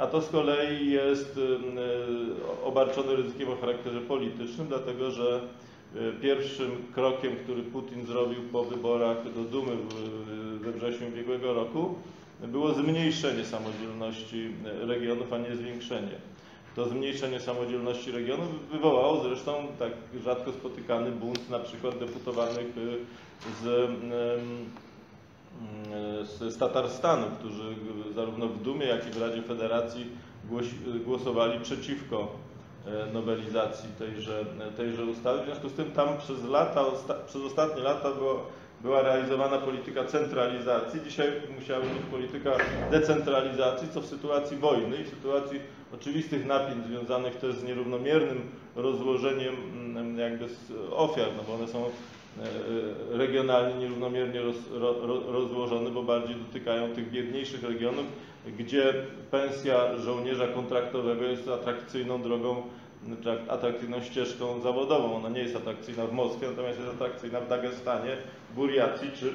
A to z kolei jest y, y, obarczone ryzykiem o charakterze politycznym, dlatego że y, pierwszym krokiem, który Putin zrobił po wyborach do Dumy w- we wrześniu ubiegłego roku, było zmniejszenie samodzielności regionów, a nie zwiększenie. To zmniejszenie samodzielności regionów wywołało zresztą tak rzadko spotykany bunt na przykład deputowanych y, z, y, z, Tatarstanu, którzy zarówno w Dumie, jak i w Radzie Federacji głosowali przeciwko e, nowelizacji tejże, tejże ustawy. W związku z tym tam przez lata, przez ostatnie lata było, była realizowana polityka centralizacji. Dzisiaj musiała być polityka decentralizacji, co w sytuacji wojny i w sytuacji oczywistych napięć związanych też z nierównomiernym rozłożeniem mm, jakby ofiar, no bo one są regionalnie nierównomiernie roz, ro, ro- rozłożone, bo bardziej dotykają tych biedniejszych regionów, gdzie pensja żołnierza kontraktowego jest atrakcyjną drogą, atrakcyjną ścieżką zawodową. Ona nie jest atrakcyjna w Moskwie, natomiast jest atrakcyjna w Dagestanie, Buriacji czy,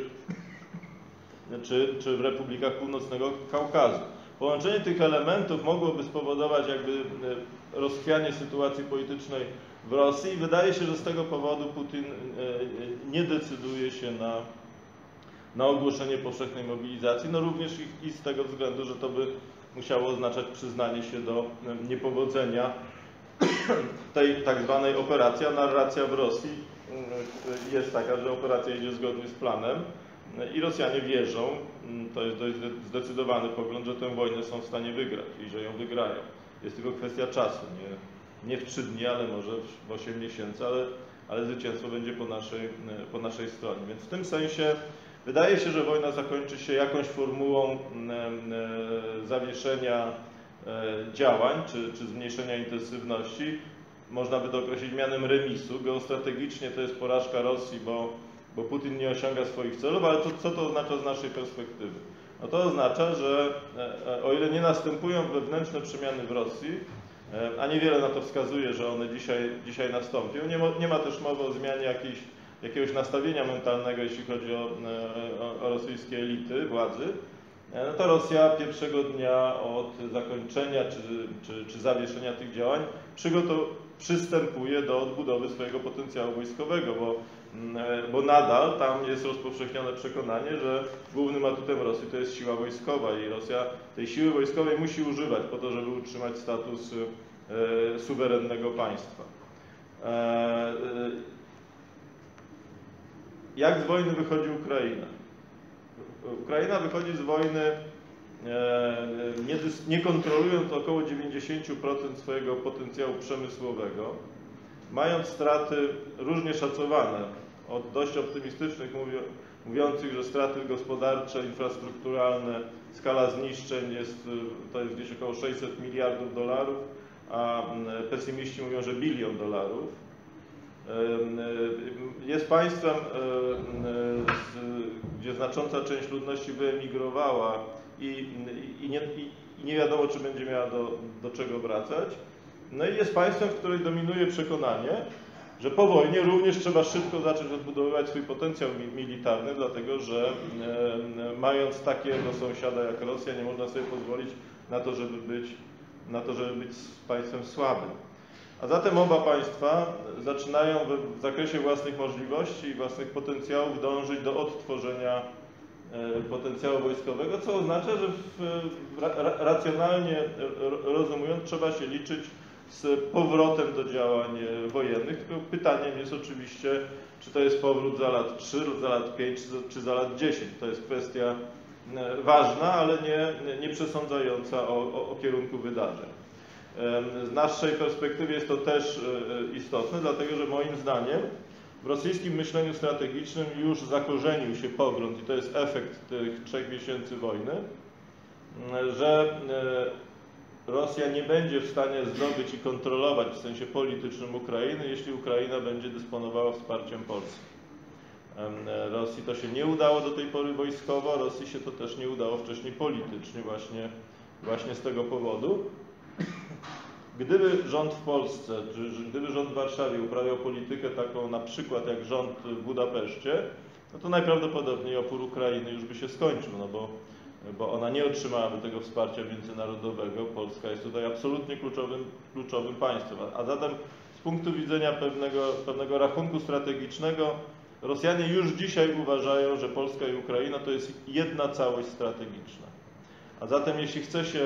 czy, czy w republikach Północnego Kaukazu. Połączenie tych elementów mogłoby spowodować jakby e, rozchwianie sytuacji politycznej w Rosji. I wydaje się, że z tego powodu Putin e, e, nie decyduje się na, na ogłoszenie powszechnej mobilizacji, no również i, i z tego względu, że to by musiało oznaczać przyznanie się do e, niepowodzenia. Tej tak zwanej operacji, a narracja w Rosji jest taka, że operacja idzie zgodnie z planem i Rosjanie wierzą, to jest dość zde- zdecydowany pogląd, że tę wojnę są w stanie wygrać i że ją wygrają. Jest tylko kwestia czasu, nie, nie w trzy dni, ale może w 8 miesięcy, ale, ale zwycięstwo będzie po naszej, e, po naszej stronie. Więc w tym sensie wydaje się, że wojna zakończy się jakąś formułą e, zawieszenia e, działań czy, czy zmniejszenia intensywności. Można by to określić mianem remisu. Geostrategicznie to jest porażka Rosji, bo, bo Putin nie osiąga swoich celów, ale to, co to oznacza z naszej perspektywy? No to oznacza, że o ile nie następują wewnętrzne przemiany w Rosji, a niewiele na to wskazuje, że one dzisiaj, dzisiaj nastąpią, nie ma, nie ma też mowy o zmianie jakiejś, jakiegoś nastawienia mentalnego, jeśli chodzi o, e, o, o rosyjskie elity władzy, E, no to Rosja pierwszego dnia od zakończenia czy, czy, czy zawieszenia tych działań przystępuje do odbudowy swojego potencjału wojskowego, bo, e, bo nadal tam jest rozpowszechnione przekonanie, że głównym atutem Rosji to jest siła wojskowa i Rosja tej siły wojskowej musi używać po to, żeby utrzymać status e, suwerennego państwa. E, e, jak z wojny wychodzi Ukraina? Ukraina wychodzi z wojny e, nie, nie kontrolując około 90% swojego potencjału przemysłowego, mając straty różnie szacowane od dość optymistycznych, mówią, mówiących, że straty gospodarcze, infrastrukturalne, skala zniszczeń jest, to jest gdzieś około 600 miliardów dolarów, a pesymiści mówią, że bilion dolarów. Jest państwem, z- gdzie znacząca część ludności wyemigrowała i, i, nie, i nie wiadomo, czy będzie miała do, do czego wracać. No i jest państwem, w której dominuje przekonanie, że po wojnie również trzeba szybko zacząć odbudowywać swój potencjał mi- militarny, dlatego że e, mając takiego sąsiada jak Rosja, nie można sobie pozwolić na to, żeby być, na to, żeby być państwem słabym. A zatem oba państwa zaczynają w, zakresie własnych możliwości i własnych potencjałów dążyć do odtworzenia e, potencjału wojskowego, co oznacza, że w, ra, ra- racjonalnie ro- rozumując trzeba się liczyć z powrotem do działań e, wojennych, tylko pytaniem jest oczywiście, czy to jest powrót za lat 3, za lat 5, czy za, lat 10. To jest kwestia e, ważna, ale nie, nie przesądzająca o, o, o kierunku wydarzeń. Z naszej perspektywy jest to też e, istotne, dlatego że moim zdaniem w rosyjskim myśleniu strategicznym już zakorzenił się pogląd, i to jest efekt tych trzech miesięcy wojny, że Rosja nie będzie w stanie zdobyć i kontrolować w sensie politycznym Ukrainy, jeśli Ukraina będzie dysponowała wsparciem Polski. Rosji to się nie udało do tej pory wojskowo, Rosji się to też nie udało wcześniej politycznie właśnie, właśnie z tego powodu. Gdyby rząd w Polsce, czy gdyby rząd w Warszawie uprawiał politykę taką na przykład jak rząd w Budapeszcie, no to najprawdopodobniej opór Ukrainy już by się skończył, no bo, bo ona nie otrzymałaby tego wsparcia międzynarodowego. Polska jest tutaj absolutnie kluczowym, kluczowym państwem. A, a zatem z punktu widzenia pewnego, pewnego rachunku strategicznego Rosjanie już dzisiaj uważają, że Polska i Ukraina to jest jedna całość strategiczna. A zatem jeśli chce się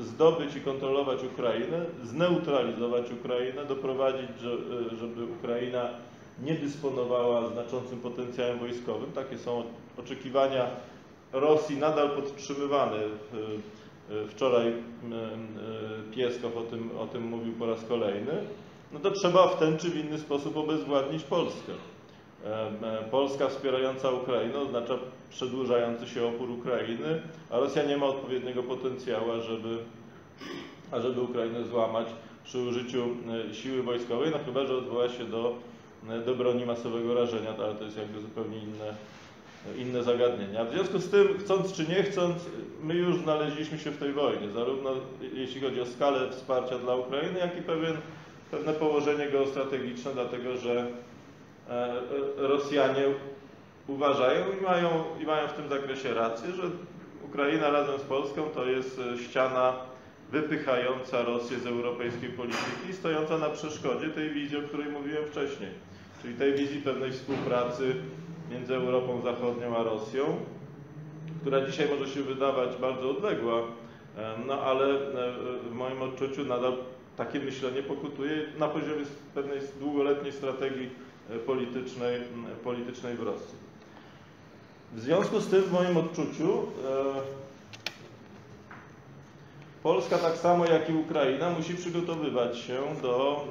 y, zdobyć i kontrolować Ukrainę, zneutralizować Ukrainę, doprowadzić, y, żeby Ukraina nie dysponowała znaczącym potencjałem wojskowym, takie są oczekiwania Rosji nadal podtrzymywane. Y, y, Wczoraj Pieskow o tym, o tym mówił po raz kolejny. No to trzeba w ten czy w inny sposób obezwładnić Polskę. E, Polska wspierająca Ukrainę oznacza przedłużający się opór Ukrainy, a Rosja nie ma odpowiedniego potencjału, ażeby, ażeby Ukrainę złamać przy użyciu e, siły wojskowej, no chyba, że odwoła się do, e, do broni masowego rażenia, ale to jest jakby zupełnie inne, inne zagadnienia. W związku z tym, chcąc czy nie chcąc, my już znaleźliśmy się w tej wojnie, zarówno jeśli chodzi o skalę wsparcia dla Ukrainy, jak i pewien, pewne położenie geostrategiczne, dlatego że E, e, Rosjanie uważają i mają, i mają w tym zakresie rację, że Ukraina razem z Polską to jest e, ściana wypychająca Rosję z europejskiej polityki i stojąca na przeszkodzie tej wizji, o której mówiłem wcześniej, czyli tej wizji pewnej współpracy między Europą Zachodnią a Rosją, która dzisiaj może się wydawać bardzo odległa, e, no ale e, w moim odczuciu nadal takie myślenie pokutuje na poziomie pewnej długoletniej strategii e, politycznej, politycznej w Rosji. W związku z tym, w moim odczuciu, Polska tak samo jak i Ukraina musi przygotowywać się do,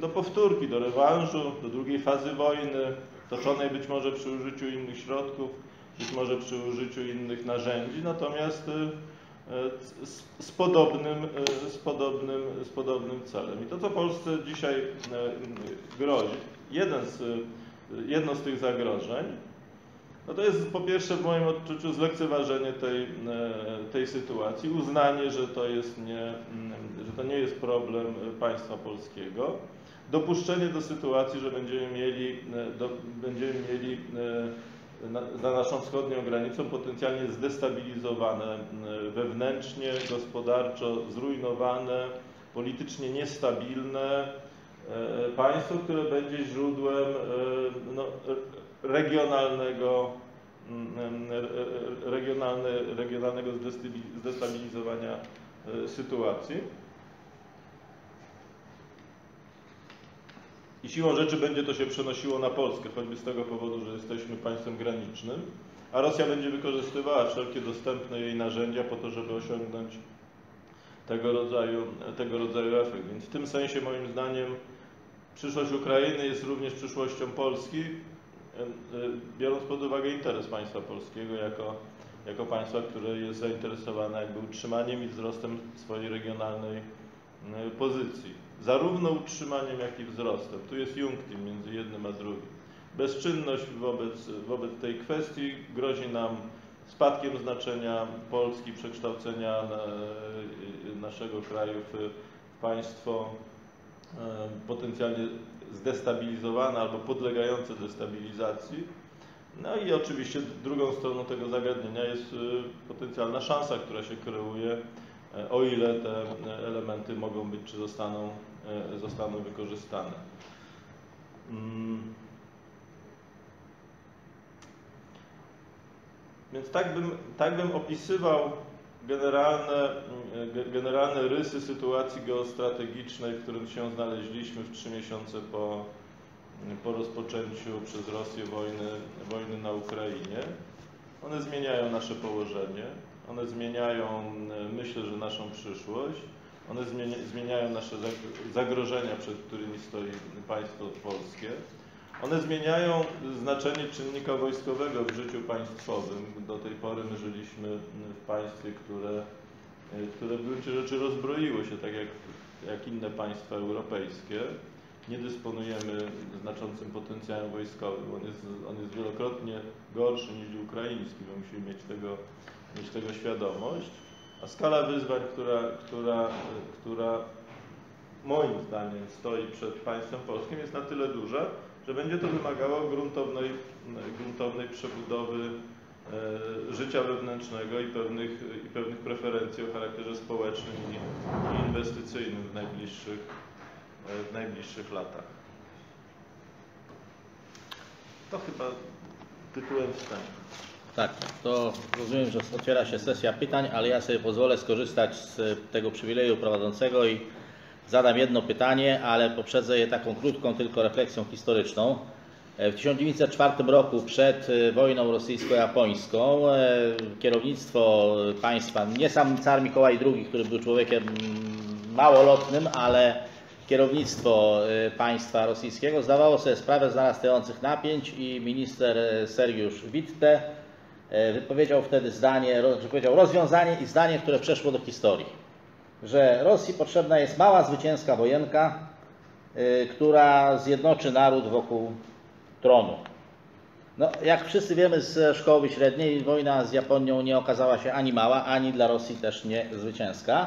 do powtórki, do rewanżu, do drugiej fazy wojny, toczonej być może przy użyciu innych środków, być może przy użyciu innych narzędzi, natomiast e, z, z, podobnym, e, z, podobnym, z podobnym celem. I to, co Polsce dzisiaj e, grozi, jeden z, jedno z tych zagrożeń, no to jest po pierwsze w moim odczuciu zlekceważenie tej, tej sytuacji, uznanie, że to, jest nie, mm, że to nie jest problem państwa polskiego, dopuszczenie do sytuacji, że będziemy mieli, e, do, będziemy mieli e, na, za naszą wschodnią granicą potencjalnie zdestabilizowane wewnętrznie, gospodarczo zrujnowane, politycznie niestabilne e, państwo, które będzie źródłem no, regionalnego, re- re- regionalne, regionalnego zdestabi- zdestabilizowania sytuacji. I siłą rzeczy będzie to się przenosiło na Polskę, choćby z tego powodu, że jesteśmy państwem granicznym, a Rosja będzie wykorzystywała wszelkie dostępne jej narzędzia po to, żeby osiągnąć tego rodzaju, tego rodzaju efekt. Więc w tym sensie moim zdaniem przyszłość Ukrainy jest również przyszłością Polski, e, biorąc pod uwagę interes państwa polskiego jako, jako państwa, które jest zainteresowane jakby utrzymaniem i wzrostem swojej regionalnej pozycji. Zarówno utrzymaniem, jak i wzrostem. Tu jest junktim między jednym a drugim. Bezczynność wobec, wobec tej kwestii grozi nam spadkiem znaczenia Polski, przekształcenia e, naszego kraju w państwo e, potencjalnie zdestabilizowane albo podlegające destabilizacji. No i oczywiście drugą stroną tego zagadnienia jest e, potencjalna szansa, która się kreuje, o ile te elementy mogą być czy zostaną, zostaną wykorzystane. Mm. Więc tak bym, tak bym opisywał generalne, mm, ge- generalne rysy sytuacji geostrategicznej, w którym się znaleźliśmy w trzy miesiące po, po rozpoczęciu przez Rosję wojny, wojny na Ukrainie. One zmieniają nasze położenie, one zmieniają, mm, myślę, że naszą przyszłość, one zmienia, zmieniają nasze zag- zagrożenia, przed którymi stoi państwo polskie. One zmieniają znaczenie czynnika wojskowego w życiu państwowym. Do tej pory my żyliśmy w państwie, które, które w gruncie rzeczy rozbroiło się tak jak, jak inne państwa europejskie. Nie dysponujemy znaczącym potencjałem wojskowym. On jest, on jest wielokrotnie gorszy niż ukraiński. My musimy mieć tego, mieć tego świadomość. A skala wyzwań, która, która, która moim zdaniem stoi przed państwem polskim jest na tyle duża, że będzie to wymagało gruntownej, gruntownej przebudowy e, życia wewnętrznego i pewnych, i pewnych preferencji o charakterze społecznym i, i inwestycyjnym w najbliższych, e, w najbliższych latach. To chyba tytułem wstępu. Tak, to rozumiem, że otwiera się sesja pytań, ale ja sobie pozwolę skorzystać z tego przywileju prowadzącego i zadam jedno pytanie, ale poprzedzę je taką krótką tylko refleksją historyczną. W 1904 roku, przed wojną rosyjsko-japońską, e, kierownictwo państwa, nie sam car Mikołaj II, który był człowiekiem małolotnym, ale kierownictwo e, państwa rosyjskiego zdawało sobie sprawę z narastających napięć i minister e, Sergiusz Witte wypowiedział wtedy zdanie, ro- wypowiedział rozwiązanie i zdanie, które przeszło do historii, że Rosji potrzebna jest mała zwycięska wojenka, y, która zjednoczy naród wokół tronu. No, jak wszyscy wiemy z szkoły średniej, wojna z Japonią nie okazała się ani mała, ani dla Rosji też nie zwycięska.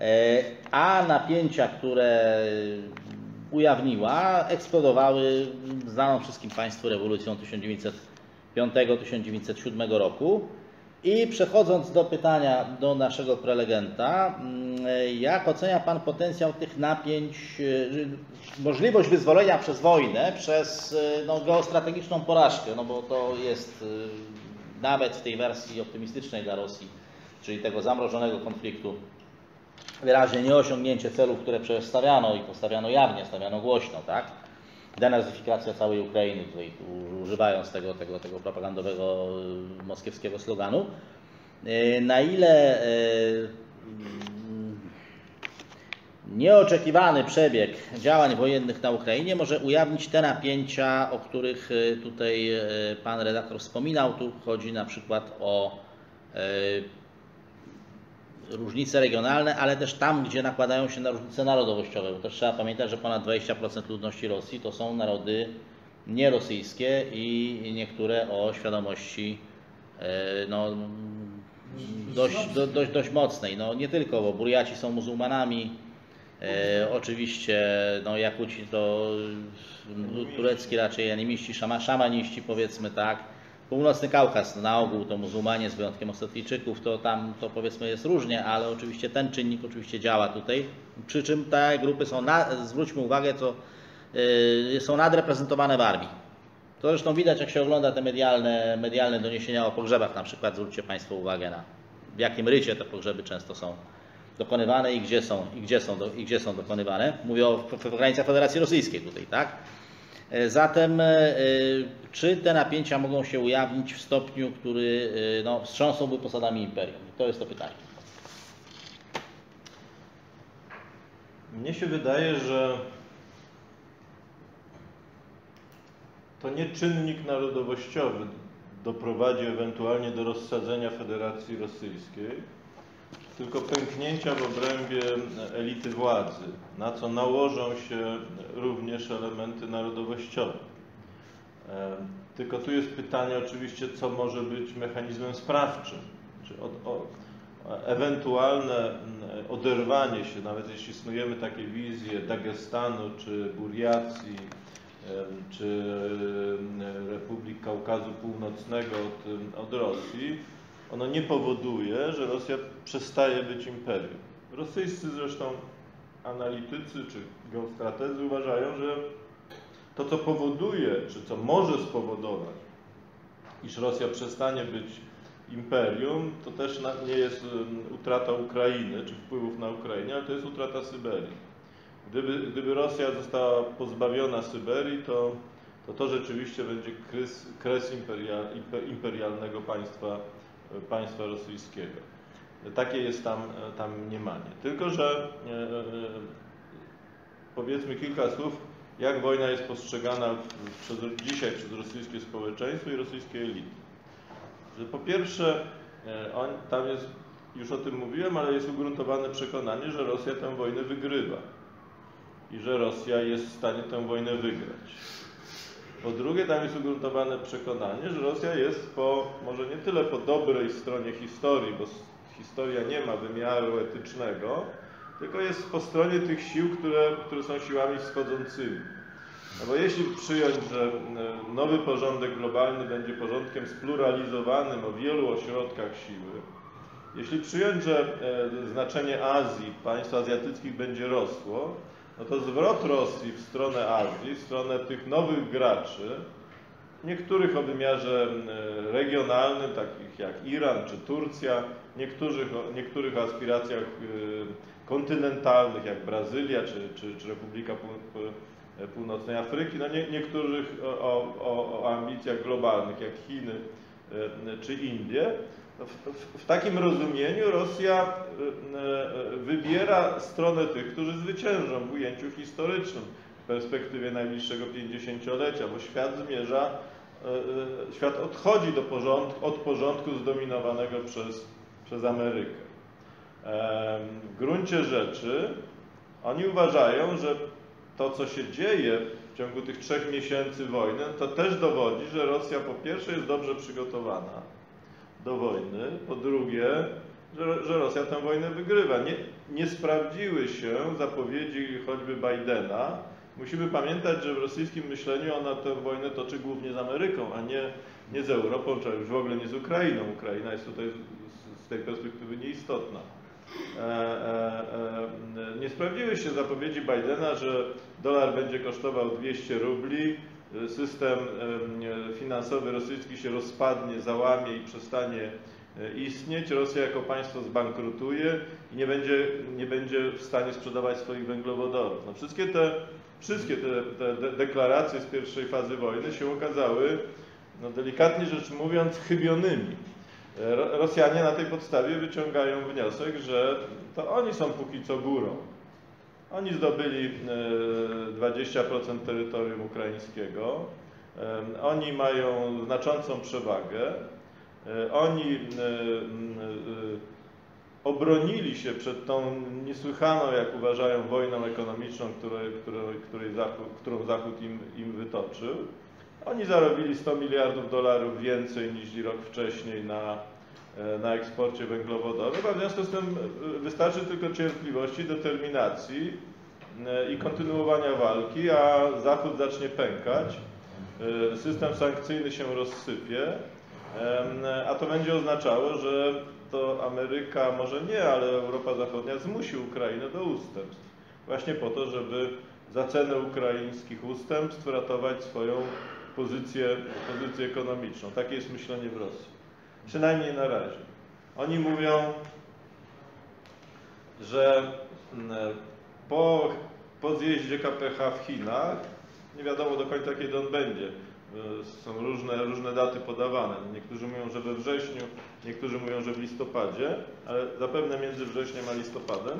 E, A napięcia, które ujawniła, eksplodowały znaną wszystkim Państwu rewolucją 1905-1907 roku. I przechodząc do pytania do naszego prelegenta, mm, jak ocenia Pan potencjał tych napięć, y, możliwość wyzwolenia przez wojnę, przez y, no, geostrategiczną porażkę, no bo to jest y, nawet w tej wersji optymistycznej dla Rosji, czyli tego zamrożonego konfliktu, wyraźnie nieosiągnięcie celów, które przestawiano i postawiano jawnie, stawiano głośno, tak? Denazyfikacja całej Ukrainy, tutaj tu używając tego, tego, tego propagandowego y, moskiewskiego sloganu. Y, Na ile y, nieoczekiwany przebieg działań wojennych na Ukrainie może ujawnić te napięcia, o których tutaj pan redaktor wspominał. Tu chodzi na przykład o różnice regionalne, ale też tam, gdzie nakładają się na różnice narodowościowe. Bo też trzeba pamiętać, że ponad 20% ludności Rosji to są narody nierosyjskie i niektóre o świadomości e, no, dość, do, dość, dość mocnej. No, nie tylko, bo Burjaci są muzułmanami, e, oczywiście no, Jakuci to turecki raczej animiści, szama, szamaniści powiedzmy tak. Północny Kaukaz na ogół to muzułmanie z wyjątkiem Osetyjczyków, to tam to powiedzmy jest różnie, ale oczywiście ten czynnik oczywiście działa tutaj. Przy czym te grupy są, na, zwróćmy uwagę, to yy, są nadreprezentowane w armii. To zresztą widać, jak się ogląda te medialne, medialne doniesienia o pogrzebach, na przykład zwróćcie Państwo uwagę na w jakim rycie te pogrzeby często są dokonywane i gdzie są, i gdzie są, do, i gdzie są dokonywane. Mówię o granicach Federacji Rosyjskiej tutaj, tak? E, zatem e, e, czy te napięcia mogą się ujawnić w stopniu, który no, posadami imperium? To jest to pytanie. Mnie się wydaje, że to nie czynnik narodowościowy doprowadzi ewentualnie do rozsadzenia Federacji Rosyjskiej, tylko pęknięcia w obrębie elity władzy, na co nałożą się również elementy narodowościowe. Tylko tu jest pytanie oczywiście, co może być mechanizmem sprawczym. Czy o, ewentualne oderwanie się, nawet jeśli snujemy takie wizje Dagestanu czy Buriacji, czy Republik Kaukazu Północnego od, od Rosji, ono nie powoduje, że Rosja przestaje być imperium. Rosyjscy zresztą analitycy czy geostrategzy uważają, że to, co powoduje, czy co może spowodować, iż Rosja przestanie być imperium, to też nie jest utrata Ukrainy, czy wpływów na Ukrainie, ale to jest utrata Syberii. Gdyby, gdyby Rosja została pozbawiona Syberii, to to, to rzeczywiście będzie kres, kres imperial, impe- imperialnego państwa, państwa rosyjskiego. Takie jest tam, tam mniemanie. Tylko, że e, e, powiedzmy kilka słów, jak wojna jest postrzegana przez, dzisiaj przez rosyjskie społeczeństwo i rosyjskie elity. Że po pierwsze, e, on, tam jest, już o tym mówiłem, ale jest ugruntowane przekonanie, że Rosja tę wojnę wygrywa i że Rosja jest w stanie tę wojnę wygrać. Po drugie, tam jest ugruntowane przekonanie, że Rosja jest po, może nie tyle po dobrej stronie historii, bo historia nie ma wymiaru etycznego, tylko jest po stronie tych sił, które, które są siłami wschodzącymi. No bo jeśli przyjąć, że e, nowy porządek globalny będzie porządkiem spluralizowanym o wielu ośrodkach siły, jeśli przyjąć, że e, znaczenie Azji, państw azjatyckich będzie rosło, no to zwrot Rosji w stronę Azji, w stronę tych nowych graczy, niektórych o wymiarze e, regionalnym, takich jak Iran czy Turcja, niektórych, niektórych aspiracjach e, kontynentalnych, jak Brazylia czy, czy, czy Republika Pół- Północnej Afryki, no nie, niektórych o, o, o ambicjach globalnych, jak Chiny e, czy Indie. No W, w, takim rozumieniu Rosja e, e, wybiera stronę tych, którzy zwyciężą w ujęciu historycznym w perspektywie najbliższego pięćdziesięciolecia, bo świat zmierza, e, świat odchodzi do porządku, od porządku zdominowanego przez, przez Amerykę. W gruncie rzeczy oni uważają, że to, co się dzieje w ciągu tych trzech miesięcy wojny, to też dowodzi, że Rosja po pierwsze jest dobrze przygotowana do wojny, po drugie, że, że Rosja tę wojnę wygrywa. Nie, nie sprawdziły się zapowiedzi choćby Bidena. Musimy pamiętać, że w rosyjskim myśleniu ona tę wojnę toczy głównie z Ameryką, a nie, nie z Europą, czy już w ogóle nie z Ukrainą. Ukraina jest tutaj z, z tej perspektywy nieistotna. E, e, e, nie sprawdziły się zapowiedzi Bidena, że dolar będzie kosztował 200 rubli, system finansowy rosyjski się rozpadnie, załamie i przestanie e, istnieć, Rosja jako państwo zbankrutuje i nie będzie, nie będzie w stanie sprzedawać swoich węglowodorów. No wszystkie te, wszystkie te, te de- deklaracje z pierwszej fazy wojny się okazały, no delikatnie rzecz mówiąc, chybionymi. E, Ro- Rosjanie na tej podstawie wyciągają wniosek, że to oni są póki co górą. Oni zdobyli e, 20% terytorium ukraińskiego, e, oni mają znaczącą przewagę, e, oni e, e, obronili się przed tą niesłychaną, jak uważają, wojną ekonomiczną, której, której, której Zachód, którą Zachód im, im wytoczył. Oni zarobili 100 miliardów dolarów więcej niż rok wcześniej na, e, na eksporcie węglowodorów, a w związku z tym e, wystarczy tylko cierpliwości, determinacji e, i kontynuowania walki, a Zachód zacznie pękać, e, system sankcyjny się rozsypie, a to będzie oznaczało, że to Ameryka, może nie, ale Europa Zachodnia zmusi Ukrainę do ustępstw. Właśnie po to, żeby za cenę ukraińskich ustępstw ratować swoją pozycję, pozycję ekonomiczną. Takie jest myślenie w Rosji. Przynajmniej na razie. Oni mówią, że mm, po, po zjeździe KPH w Chinach, nie wiadomo do końca kiedy on będzie, y, są różne, różne daty podawane. Niektórzy mówią, że we wrześniu, niektórzy mówią, że w listopadzie, ale zapewne między wrześniem a listopadem.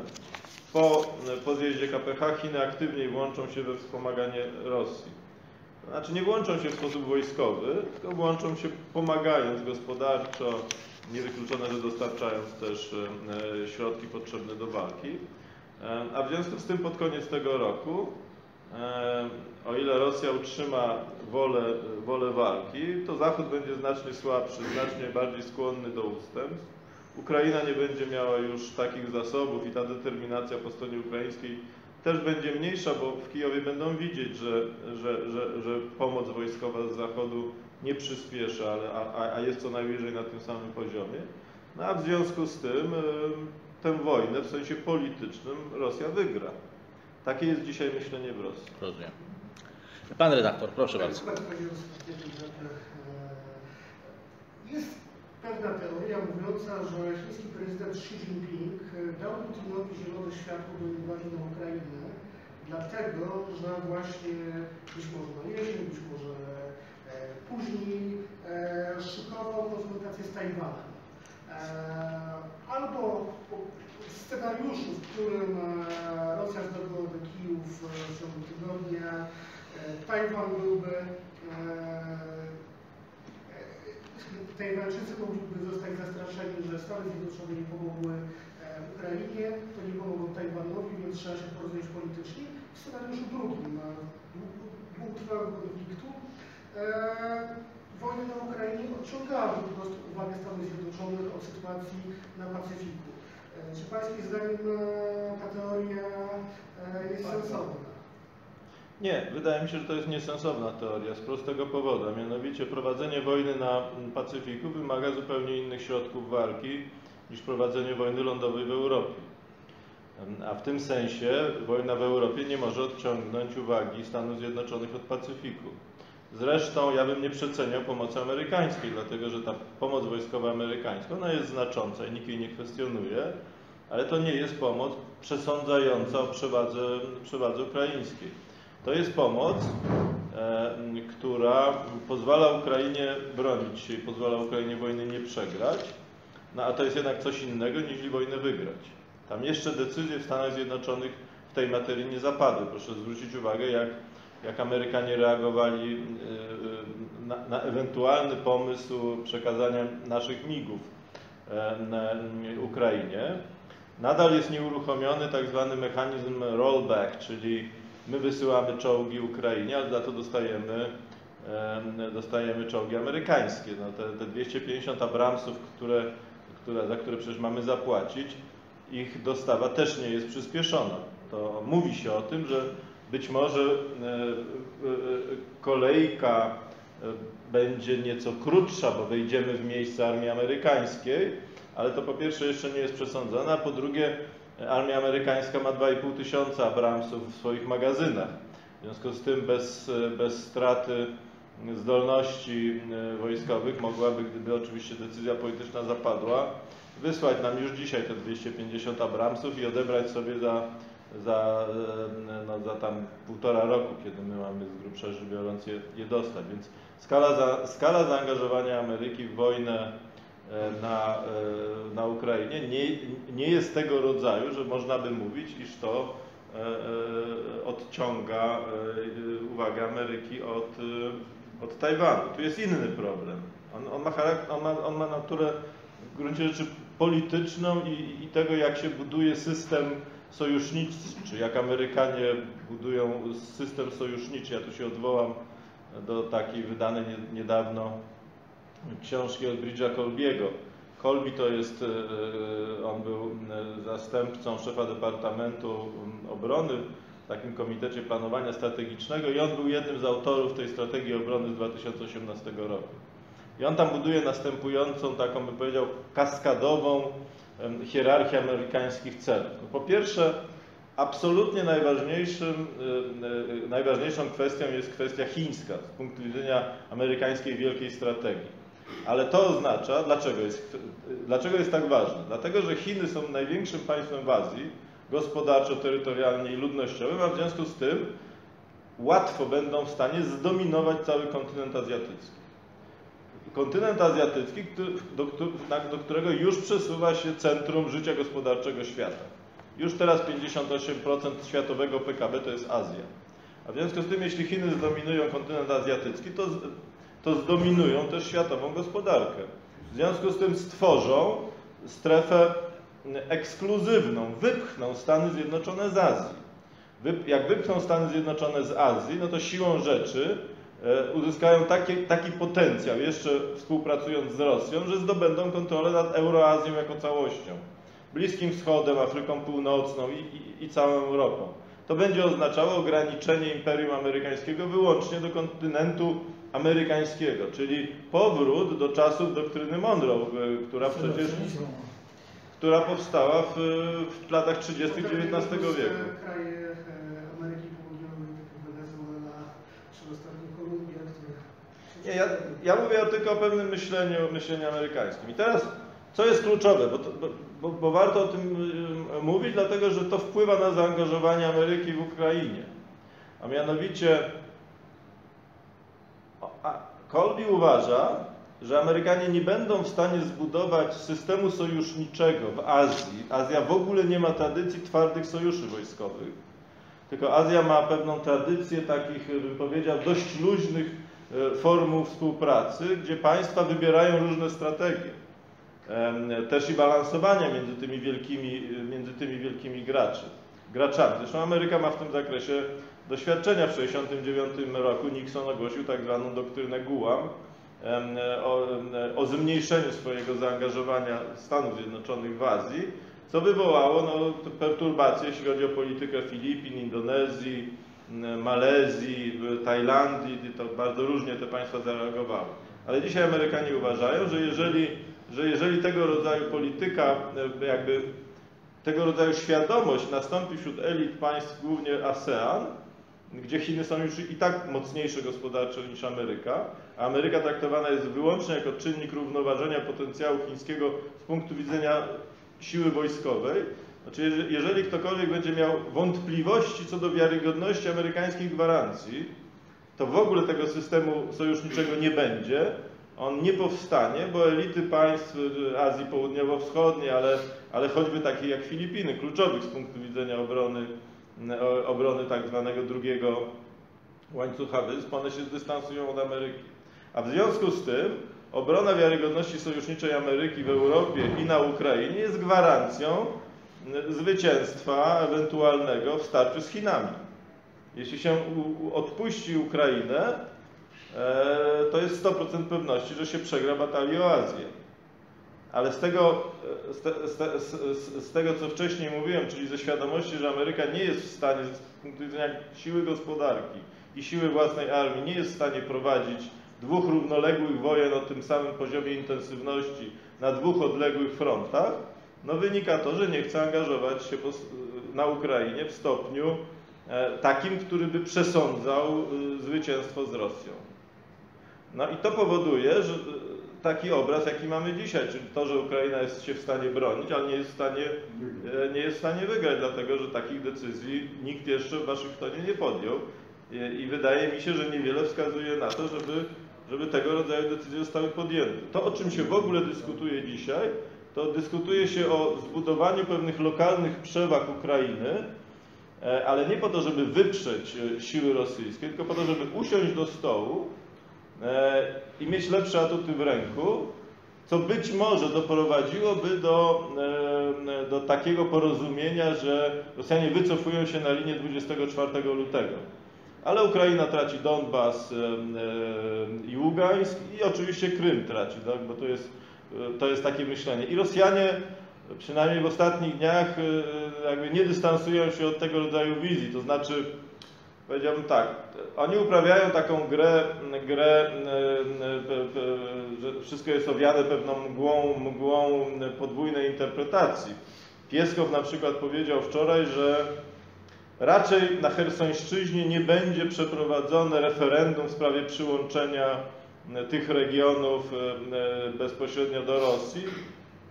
Po, po zjeździe KPH Chiny aktywniej włączą się we wspomaganie Rosji. Znaczy nie włączą się w sposób wojskowy, tylko włączą się pomagając gospodarczo, niewykluczone, że dostarczając też e, środki potrzebne do walki. E, A w związku z tym pod koniec tego roku, e, o ile Rosja utrzyma wolę, wolę walki, to Zachód będzie znacznie słabszy, znacznie bardziej skłonny do ustępstw. Ukraina nie będzie miała już takich zasobów i ta determinacja po stronie ukraińskiej też będzie mniejsza, bo w Kijowie będą widzieć, że, że, że, że pomoc wojskowa z Zachodu nie przyspieszy, ale, a, a jest co najwyżej na tym samym poziomie. No a w związku z tym y, tę wojnę w sensie politycznym Rosja wygra. Takie jest dzisiaj myślenie w Rosji. Rozumiem. Pan redaktor, proszę bardzo. E, Jest pewna teoria mówiąca, że chiński prezydent Xi Jinping e, dał Putinowi zielone światło do inwazji na Ukrainę, dlatego, że właśnie być może na jesień, być może e, później e, szykował konsultacje z Tajwanem. Albo scenariuszu, w którym Rosja zdobyłaby Kijów w ciągu tygodnia, Tajwan byłby Tajwańczycy mogliby zostać zastraszeni, że Stany Zjednoczone nie pomogły e, Ukrainie, to nie pomogą Tajwanowi, więc trzeba się porozumieć politycznie. W scenariuszu drugim, dłu- długotrwałego konfliktu, e, wojna na Ukrainie odciągałaby po prostu uwagę Stanów Zjednoczonych od sytuacji na Pacyfiku. E, Czy Pańskim zdaniem ta teoria jest sensowna? Nie, wydaje mi się, że to jest niesensowna teoria z prostego powodu. Mianowicie prowadzenie wojny na mm, Pacyfiku wymaga zupełnie innych środków walki niż prowadzenie wojny lądowej w Europie. Em, A w tym sensie wojna w Europie nie może odciągnąć uwagi Stanów Zjednoczonych od Pacyfiku. Zresztą ja bym nie przeceniał pomocy amerykańskiej, dlatego że ta pomoc wojskowa amerykańska ona jest znacząca i nikt jej nie kwestionuje, ale to nie jest pomoc przesądzająca o przewadze, przewadze ukraińskiej. To jest pomoc, która pozwala Ukrainie bronić się i pozwala Ukrainie wojny nie przegrać, no a to jest jednak coś innego niż wojnę wygrać. Tam jeszcze decyzje w Stanach Zjednoczonych w tej materii nie zapadły. Proszę zwrócić uwagę, jak, jak Amerykanie reagowali na, na ewentualny pomysł przekazania naszych migów Ukrainie. Nadal jest nieuruchomiony tak zwany mechanizm rollback, czyli my wysyłamy czołgi Ukrainie, ale za to dostajemy, em, dostajemy czołgi amerykańskie. No te, te 250 Abramsów, które, które, za które przecież mamy zapłacić, ich dostawa też nie jest przyspieszona. To mówi się o tym, że być może e, e, kolejka e, będzie nieco krótsza, bo wejdziemy w miejsce armii amerykańskiej, ale to po pierwsze jeszcze nie jest przesądzone, a po drugie armia amerykańska ma 2,5 tysiąca Abramsów w swoich magazynach. W związku z tym bez, bez straty zdolności e, wojskowych mogłaby, gdyby oczywiście decyzja polityczna zapadła, wysłać nam już dzisiaj te 250 Abramsów i odebrać sobie za, za, e, no, za tam półtora roku, kiedy my mamy z grubsza rzecz biorąc je, je dostać. Więc skala, za, skala zaangażowania Ameryki w wojnę na, e, na Ukrainie nie, nie jest tego rodzaju, że można by mówić, iż to e, e, odciąga e, uwagę Ameryki od, e, od Tajwanu. Tu jest inny problem. On, on, ma, charak- on, ma, on ma naturę w gruncie rzeczy polityczną i, i tego, jak się buduje system sojuszniczy, jak Amerykanie budują system sojuszniczy. Ja tu się odwołam do takiej wydanej nie- niedawno książki od Bridge'a Colbiego. Colby to jest, e, on był e, zastępcą szefa Departamentu Obrony w takim Komitecie Planowania Strategicznego i on był jednym z autorów tej strategii obrony z 2018 roku. I on tam buduje następującą, taką bym powiedział, kaskadową hierarchię amerykańskich celów. No, Po pierwsze, absolutnie najważniejszym, y, najważniejszą kwestią jest kwestia chińska z punktu widzenia amerykańskiej wielkiej strategii. Ale to oznacza, dlaczego jest, dlaczego jest tak ważne? Dlatego, że Chiny są największym państwem w Azji, gospodarczo, terytorialnie i ludnościowym, a w związku z tym łatwo będą w stanie zdominować cały kontynent azjatycki. Kontynent azjatycki, do, do którego już przesuwa się centrum życia gospodarczego świata. Już teraz 58% światowego PKB to jest Azja. A w związku z tym, jeśli Chiny zdominują kontynent azjatycki, to, to zdominują też światową gospodarkę. W związku z tym stworzą strefę ekskluzywną, wypchną Stany Zjednoczone z Azji. Jak wypchną Stany Zjednoczone z Azji, no to siłą rzeczy e, uzyskają taki, taki potencjał, jeszcze współpracując z Rosją, że zdobędą kontrolę nad Euroazją jako całością. Bliskim Wschodem, Afryką Północną i, i, i całą Europą. To będzie oznaczało ograniczenie Imperium Amerykańskiego wyłącznie do kontynentu amerykańskiego, czyli powrót do czasów doktryny Monroe, e, która przecież która powstała w, w latach 30. XIX wieku. Kraje e, Ameryki Południowej, Wenezuela, Kolumbia. Nie, ja, ja mówię o tylko o pewnym myśleniu, myśleniu amerykańskim. I teraz, co jest kluczowe, bo, to, bo, bo, warto o tym y, mówić, dlatego że to wpływa na zaangażowanie Ameryki w Ukrainie. A mianowicie Colby uważa, że Amerykanie nie będą w stanie zbudować systemu sojuszniczego w Azji. Azja w ogóle nie ma tradycji twardych sojuszy wojskowych, tylko Azja ma pewną tradycję takich, bym powiedział, dość luźnych e, formuł współpracy, gdzie państwa wybierają różne strategie. Też i balansowania między tymi wielkimi, między tymi wielkimi graczy, graczami. Zresztą Ameryka ma w tym zakresie doświadczenia. W 1969 roku Nixon ogłosił tak zwaną doktrynę Guam o, o zmniejszeniu swojego zaangażowania Stanów Zjednoczonych w Azji, co wywołało no, perturbacje, jeśli chodzi o politykę Filipin, Indonezji, Malezji, Tajlandii. To bardzo różnie te państwa zareagowały. Ale dzisiaj Amerykanie uważają, że jeżeli, że jeżeli tego rodzaju polityka, jakby tego rodzaju świadomość nastąpi wśród elit państw, głównie ASEAN, gdzie Chiny są już i tak mocniejsze gospodarczo niż Ameryka, a Ameryka traktowana jest wyłącznie jako czynnik równoważenia potencjału chińskiego z punktu widzenia siły wojskowej. Znaczy, jeżeli- ktokolwiek będzie miał wątpliwości co do wiarygodności amerykańskich gwarancji, to w ogóle tego systemu sojuszniczego nie będzie. On nie powstanie, bo elity państw y, Azji Południowo-Wschodniej, ale, ale choćby takie jak Filipiny, kluczowych z punktu widzenia obrony, obrony tak zwanego drugiego łańcucha wysp, one się zdystansują od Ameryki. A w związku z tym obrona wiarygodności sojuszniczej Ameryki w Europie i na Ukrainie jest gwarancją y, zwycięstwa ewentualnego w starciu z Chinami. Jeśli się odpuści Ukrainę, e, to jest 100% pewności, że się przegra batalię o Azję. Ale z tego, e, z, te, z, te, z, z- tego, co wcześniej mówiłem, czyli ze świadomości, że Ameryka nie jest w stanie z punktu widzenia siły gospodarki i siły własnej armii, nie jest w stanie prowadzić dwóch równoległych wojen o tym samym poziomie intensywności na dwóch odległych frontach, no wynika to, że nie chce angażować się po, na Ukrainie w stopniu e, takim, który by przesądzał zwycięstwo z Rosją. No i to powoduje, że taki obraz, jaki mamy dzisiaj, czyli to, że Ukraina jest się w stanie bronić, ale nie jest w stanie, e, nie jest w stanie wygrać, dlatego że takich decyzji nikt jeszcze w Waszyngtonie nie podjął. I, I wydaje mi się, że niewiele wskazuje na to, żeby, żeby tego rodzaju decyzje zostały podjęte. To, o czym się w ogóle dyskutuje dzisiaj, to dyskutuje się o zbudowaniu pewnych lokalnych przewag Ukrainy, e, ale nie po to, żeby wyprzeć e, siły rosyjskie, tylko po to, żeby usiąść do stołu i mieć lepsze atuty w ręku, co być może doprowadziłoby do, e, do takiego porozumienia, że Rosjanie wycofują się na linię 24 lutego. Ale Ukraina traci Donbas e, e, i Ługańsk i oczywiście Krym traci, tak? bo to jest, e, to jest takie myślenie. I Rosjanie przynajmniej w ostatnich dniach e, jakby nie dystansują się od tego rodzaju wizji, to znaczy powiedziałbym tak, oni uprawiają taką grę, grę e, e, pe- że wszystko jest owiane pewną mgłą, mgłą podwójnej interpretacji. Pieskow na przykład powiedział wczoraj, że raczej na Hersońszczyźnie nie będzie przeprowadzone referendum w sprawie przyłączenia e, tych regionów e, e, bezpośrednio do Rosji.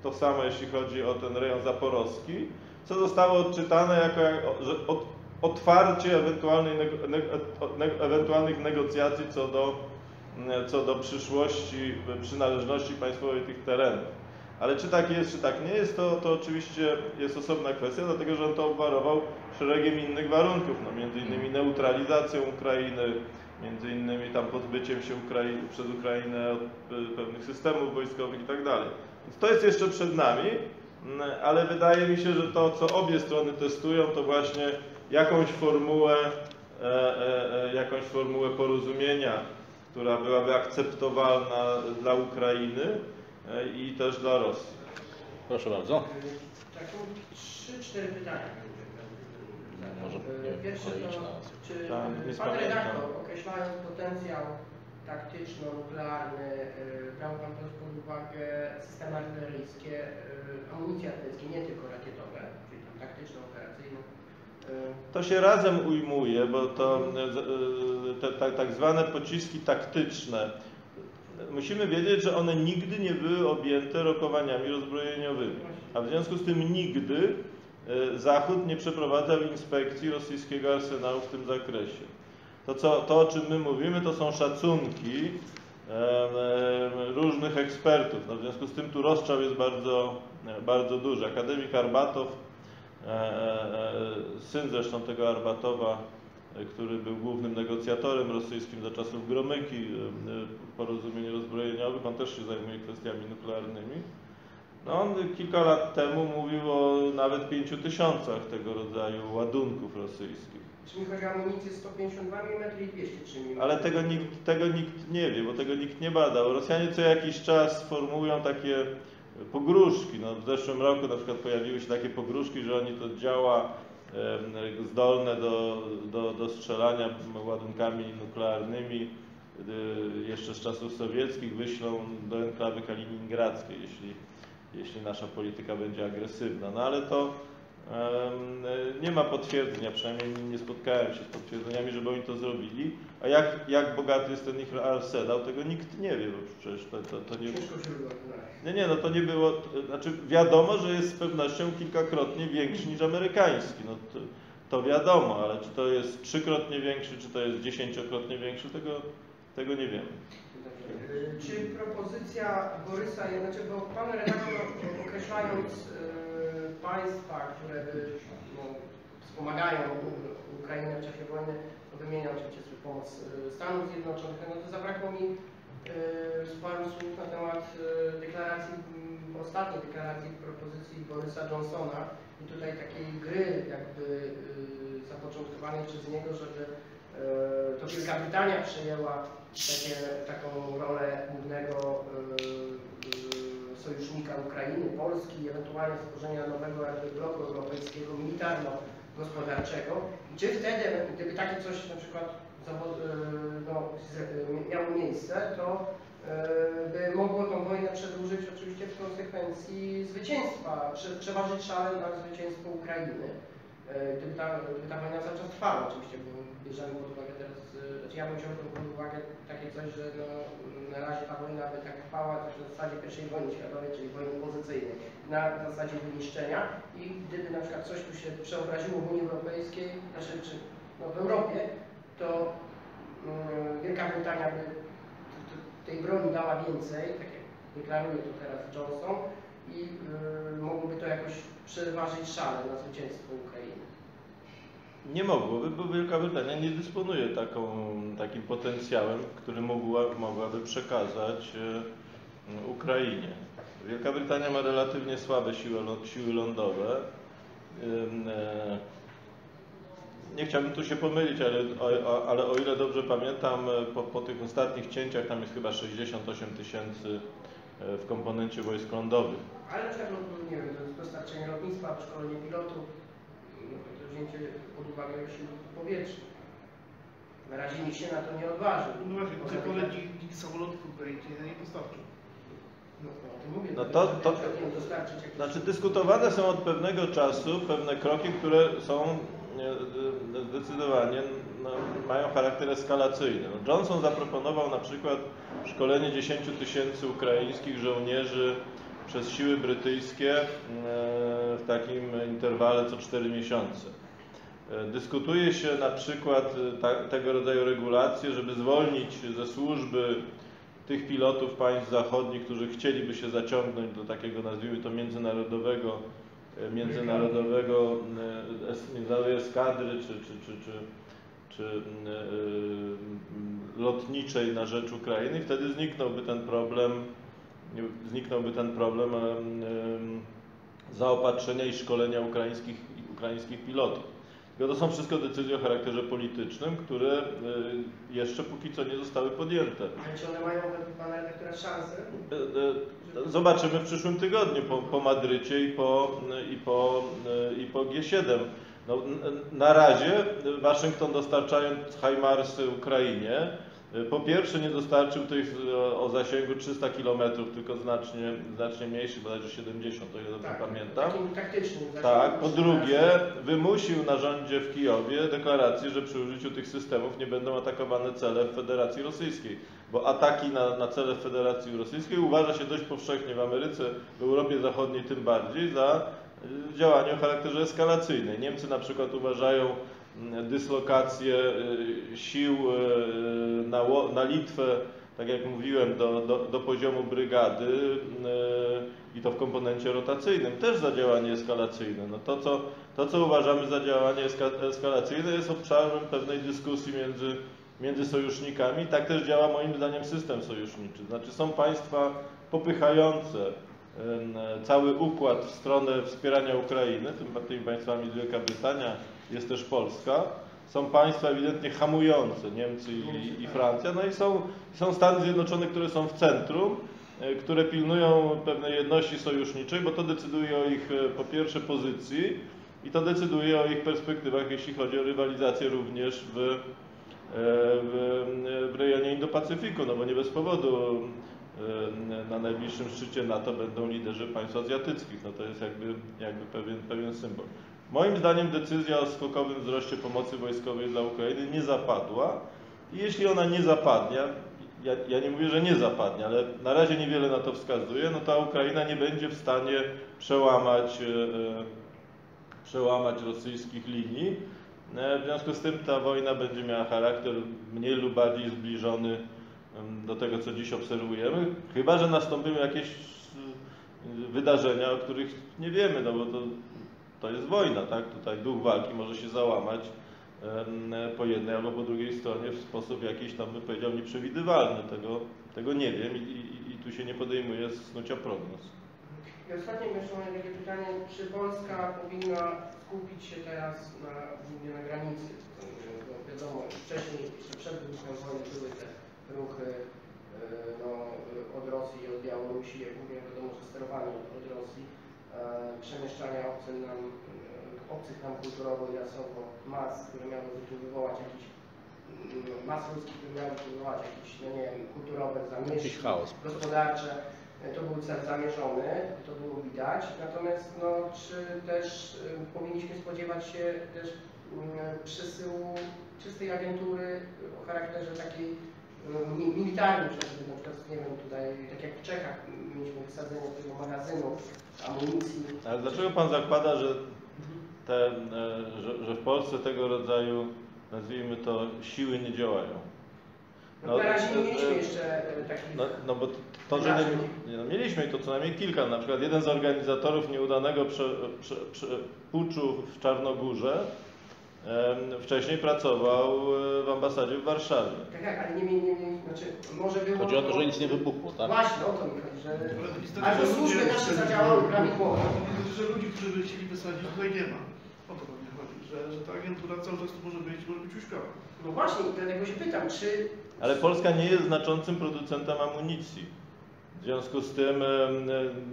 To samo jeśli chodzi o ten rejon zaporowski, co zostało odczytane jako jak- że od, otwarcie ewentualnej, ewentualnych negocjacji co do, co do przyszłości, przynależności państwowej tych terenów. Ale czy tak jest, czy tak nie jest, to, to oczywiście jest osobna kwestia, dlatego że on to obwarował szeregiem innych warunków, no między innymi neutralizacją Ukrainy, między innymi tam pozbyciem się Ukrai przez Ukrainę od pe- pewnych systemów wojskowych i tak dalej. Więc to jest jeszcze przed nami, mm, ale wydaje mi się, że to, co obie strony testują, to właśnie jakąś formułę, e, e, e, jakąś formułę porozumienia, która byłaby akceptowalna dla Ukrainy i też dla Rosji. Proszę bardzo. Taką trzy, cztery pytania. Może, nie wiem, Pierwsze to, czy Tak, pan redaktor, określając potencjał taktyczno-nuklearny, brał pan też pod uwagę systemy artyleryjskie, amunicje artyleryjskie, nie tylko rakietowe, czyli tam taktyczno-operacyjne. E, To się razem ujmuje, bo to e, e, te, tak, tak zwane pociski taktyczne, musimy wiedzieć, że one nigdy nie były objęte rokowaniami rozbrojeniowymi. A w związku z tym nigdy e, Zachód nie przeprowadzał inspekcji rosyjskiego arsenału w tym zakresie. To, co, to o czym my mówimy, to są szacunki em, różnych ekspertów. No, w związku z tym tu rozstrzał jest bardzo, e, bardzo duży. Akademik Arbatow, e, e, e, syn zresztą tego Arbatowa, e, który był głównym negocjatorem rosyjskim za czasów Gromyki, e, e, porozumień rozbrojeniowych, on też się zajmuje kwestiami nuklearnymi. No on kilka lat temu mówił o nawet pięciu tysiącach tego rodzaju ładunków rosyjskich. Czy mi chodzi o amunicję 152 mm i 203 mm? Ale tego nikt, tego nikt nie wie, bo tego nikt nie badał. Rosjanie co jakiś czas formułują takie pogróżki. No, w zeszłym roku na przykład pojawiły się takie pogróżki, że oni to działa zdolne do, do, do strzelania ładunkami nuklearnymi y, jeszcze z czasów sowieckich wyślą do enklawy kaliningradzkiej, jeśli, jeśli nasza polityka będzie agresywna. No ale to Nie ma potwierdzenia, przynajmniej nie spotkałem się z potwierdzeniami, żeby oni to zrobili. A jak, jak bogaty jest ten ich arsenał, tego nikt nie wie, bo przecież to, to, to nie... Nie, nie, no to nie było, znaczy wiadomo, że jest z pewnością kilkakrotnie większy niż amerykański, no to, to wiadomo, ale czy to jest trzykrotnie większy, czy to jest dziesięciokrotnie większy, tego, tego nie wiemy. Czy propozycja Borysa, znaczy, bo pan redaktor określając y, państwa, które no, wspomagają Ukrainę w czasie wojny, to wymienia oczywiście pomoc y, Stanów Zjednoczonych, no to zabrakło mi y, paru słów na temat y, deklaracji, mm, ostatniej deklaracji propozycji Borysa Johnsona i tutaj takiej gry jakby zapoczątkowanej przez niego, żeby to Wielka Brytania przejęła takie, taką rolę głównego sojusznika Ukrainy, Polski i ewentualnie stworzenia nowego jakby bloku europejskiego militarno-gospodarczego. I czy wtedy, gdyby takie coś na przykład y, no, z- miało miejsce, to y, by mogło tą wojnę przedłużyć oczywiście w konsekwencji zwycięstwa, prze, przeważyć szale na zwycięstwo Ukrainy. Y, Gdyby ta, gdyby ta wojna cały czas trwała oczywiście, bo bierzemy pod uwagę teraz, y, znaczy ja bym wziął pod uwagę takie coś, że no, na razie ta wojna by tak trwała coś na zasadzie pierwszej wojny światowej, czyli wojny pozycyjnej, na zasadzie wyniszczenia. I gdyby na przykład coś tu się przeobraziło w Unii Europejskiej, znaczy czy no, w Europie, to mm, Wielka Brytania by tej broni dała więcej, tak jak deklaruje to teraz Johnson i y, mogłoby to jakoś przeważyć szale na zwycięstwo Ukrainy. Nie mogłoby, bo Wielka Brytania nie dysponuje taką, takim potencjałem, który mogła, mogłaby przekazać e, Ukrainie. Wielka Brytania ma relatywnie słabe siły, siły lądowe. E, Nie chciałbym tu się pomylić, ale o, ale o ile dobrze pamiętam, po, po tych ostatnich cięciach tam jest chyba 68 tysięcy w komponencie wojsk lądowych. Ale na przykład, nie wiem, to dostarczenie lotnictwa, szkolenie pilotów, no, to wzięcie pod uwagę sił powietrznych. Na razie nikt się na to nie odważy. No właśnie, Poza tylko tym- nikt, nikt samolotów ukraińskich nie dostarczył. No, no, o tym mówię, No to- to- dostarczyć jakieś... Znaczy dyskutowane są od pewnego czasu pewne kroki, które są e, e, zdecydowanie no, mają charakter eskalacyjny. No, Johnson zaproponował na przykład szkolenie 10 tysięcy ukraińskich żołnierzy przez siły brytyjskie e, w takim interwale co 4 miesiące. E, Dyskutuje się na przykład e, tego rodzaju regulacje, żeby zwolnić ze służby tych pilotów państw zachodnich, którzy chcieliby się zaciągnąć do takiego, nazwijmy to, międzynarodowego, e, międzynarodowego, e, es- międzynarodowej eskadry, czy, czy, czy, czy, czy e, lotniczej na rzecz Ukrainy. I wtedy zniknąłby ten problem, zniknąłby ten problem em, em, zaopatrzenia i szkolenia ukraińskich, ukraińskich pilotów. Tylko to są wszystko decyzje o charakterze politycznym, które e, jeszcze póki co nie zostały podjęte. Ale czy one mają według pana redaktora szansę? Zobaczymy w przyszłym tygodniu po, po Madrycie i po, i po, i po G7. No, na razie Waszyngton dostarczając Hajmarsy Ukrainie, po pierwsze nie dostarczył tych e, o zasięgu 300 km, tylko znacznie, znacznie mniejszych, bodajże 70, o ile dobrze pamiętam. Takim taktycznym. Tak, po drugie wymusił na rządzie w Kijowie deklarację, że przy użyciu tych systemów nie będą atakowane cele w Federacji Rosyjskiej, bo ataki na, na cele w Federacji Rosyjskiej uważa się dość powszechnie w Ameryce, w Europie Zachodniej tym bardziej za y, działanie o charakterze eskalacyjnym. Niemcy na przykład uważają dyslokację y, sił y, na, na Litwę, tak jak mówiłem, do, do, do poziomu brygady y, i to w komponencie rotacyjnym, też za działanie eskalacyjne. No to, co, to, co uważamy za działanie eska, eskalacyjne jest obszarem pewnej dyskusji między, między sojusznikami. Tak też działa moim zdaniem system sojuszniczy. Znaczy są państwa popychające cały układ w stronę wspierania Ukrainy, tym, tymi państwami Wielka Brytania, jest też Polska. Są państwa ewidentnie hamujące, Niemcy i, i Francja, no i są, są Stany Zjednoczone, które są w centrum, e, które pilnują pewnej jedności sojuszniczej, bo to decyduje o ich e, po pierwsze pozycji i to decyduje o ich perspektywach, jeśli chodzi o rywalizację również w, e, w, w rejonie Indo-Pacyfiku, no bo nie bez powodu na najbliższym szczycie NATO będą liderzy państw azjatyckich, no to jest jakby, jakby pewien, pewien symbol. Moim zdaniem decyzja o skokowym wzroście pomocy wojskowej dla Ukrainy nie zapadła i jeśli ona nie zapadnie, ja, ja nie mówię, że nie zapadnie, ale na razie niewiele na to wskazuje, no ta Ukraina nie będzie w stanie przełamać, e, e, przełamać rosyjskich linii. E, W związku z tym ta wojna będzie miała charakter mniej lub bardziej zbliżony do tego, co dziś obserwujemy, chyba że nastąpią jakieś e, wydarzenia, o których nie wiemy, no bo to, to jest wojna, tak? Tutaj duch walki może się załamać po jednej albo po drugiej stronie w sposób jakiś tam, bym powiedział, nieprzewidywalny. Tego, tego nie wiem i, i, i tu się nie podejmuje snucia prognoz. I ostatnie jeszcze takie pytanie, czy Polska powinna skupić się teraz na, na granicy? Bo wiadomo, wcześniej, jeszcze przed wybuchem wojny były te ruchy e, no, od Rosji i od Białorusi, jak głównie wiadomo, że sterowanie od, Rosji, przemieszczania obcych nam, e, obcych nam kulturowo i rasowo mas, które miały wywołać jakiś mm, mas ludzkich, które miały wywołać jakieś, no nie wiem, kulturowe zamieszki, Jakiś chaos. gospodarcze. To był cel zamierzony, to było widać. Natomiast no, czy też powinniśmy spodziewać się też y, przesyłu czystej agentury o charakterze takiej mi- militarnym, żeby na przykład, nie wiem, tutaj, tak jak w Czechach mieliśmy wysadzenie tego magazynu amunicji. Ale dlaczego Pan zakłada, że, te, e, że, że w Polsce tego rodzaju, nazwijmy to, siły nie działają? No, na razie nie e, mieliśmy e, jeszcze y, takich... No, no bo to, że nie, nie, no mieliśmy to co najmniej kilka. Na przykład jeden z organizatorów nieudanego prze, prze, prze, puczu w Czarnogórze wcześniej pracował e, w ambasadzie w Warszawie. Tak, tak, ale nie mieli, nie mieli, znaczy może było... Chodzi o to, że nic nie wybuchło, tak? Właśnie, o to mi chodzi, że... Ale że służby nasze zadziałały prawidłowo. Że ludzi, którzy by chcieli wysadzić, tutaj nie ma. O to pewnie chodzi, że, że ta agentura cały czas tu może być, może być uśpiona. No właśnie, i dlatego się pytam, czy Ale Polska nie jest znaczącym producentem amunicji. W związku z tym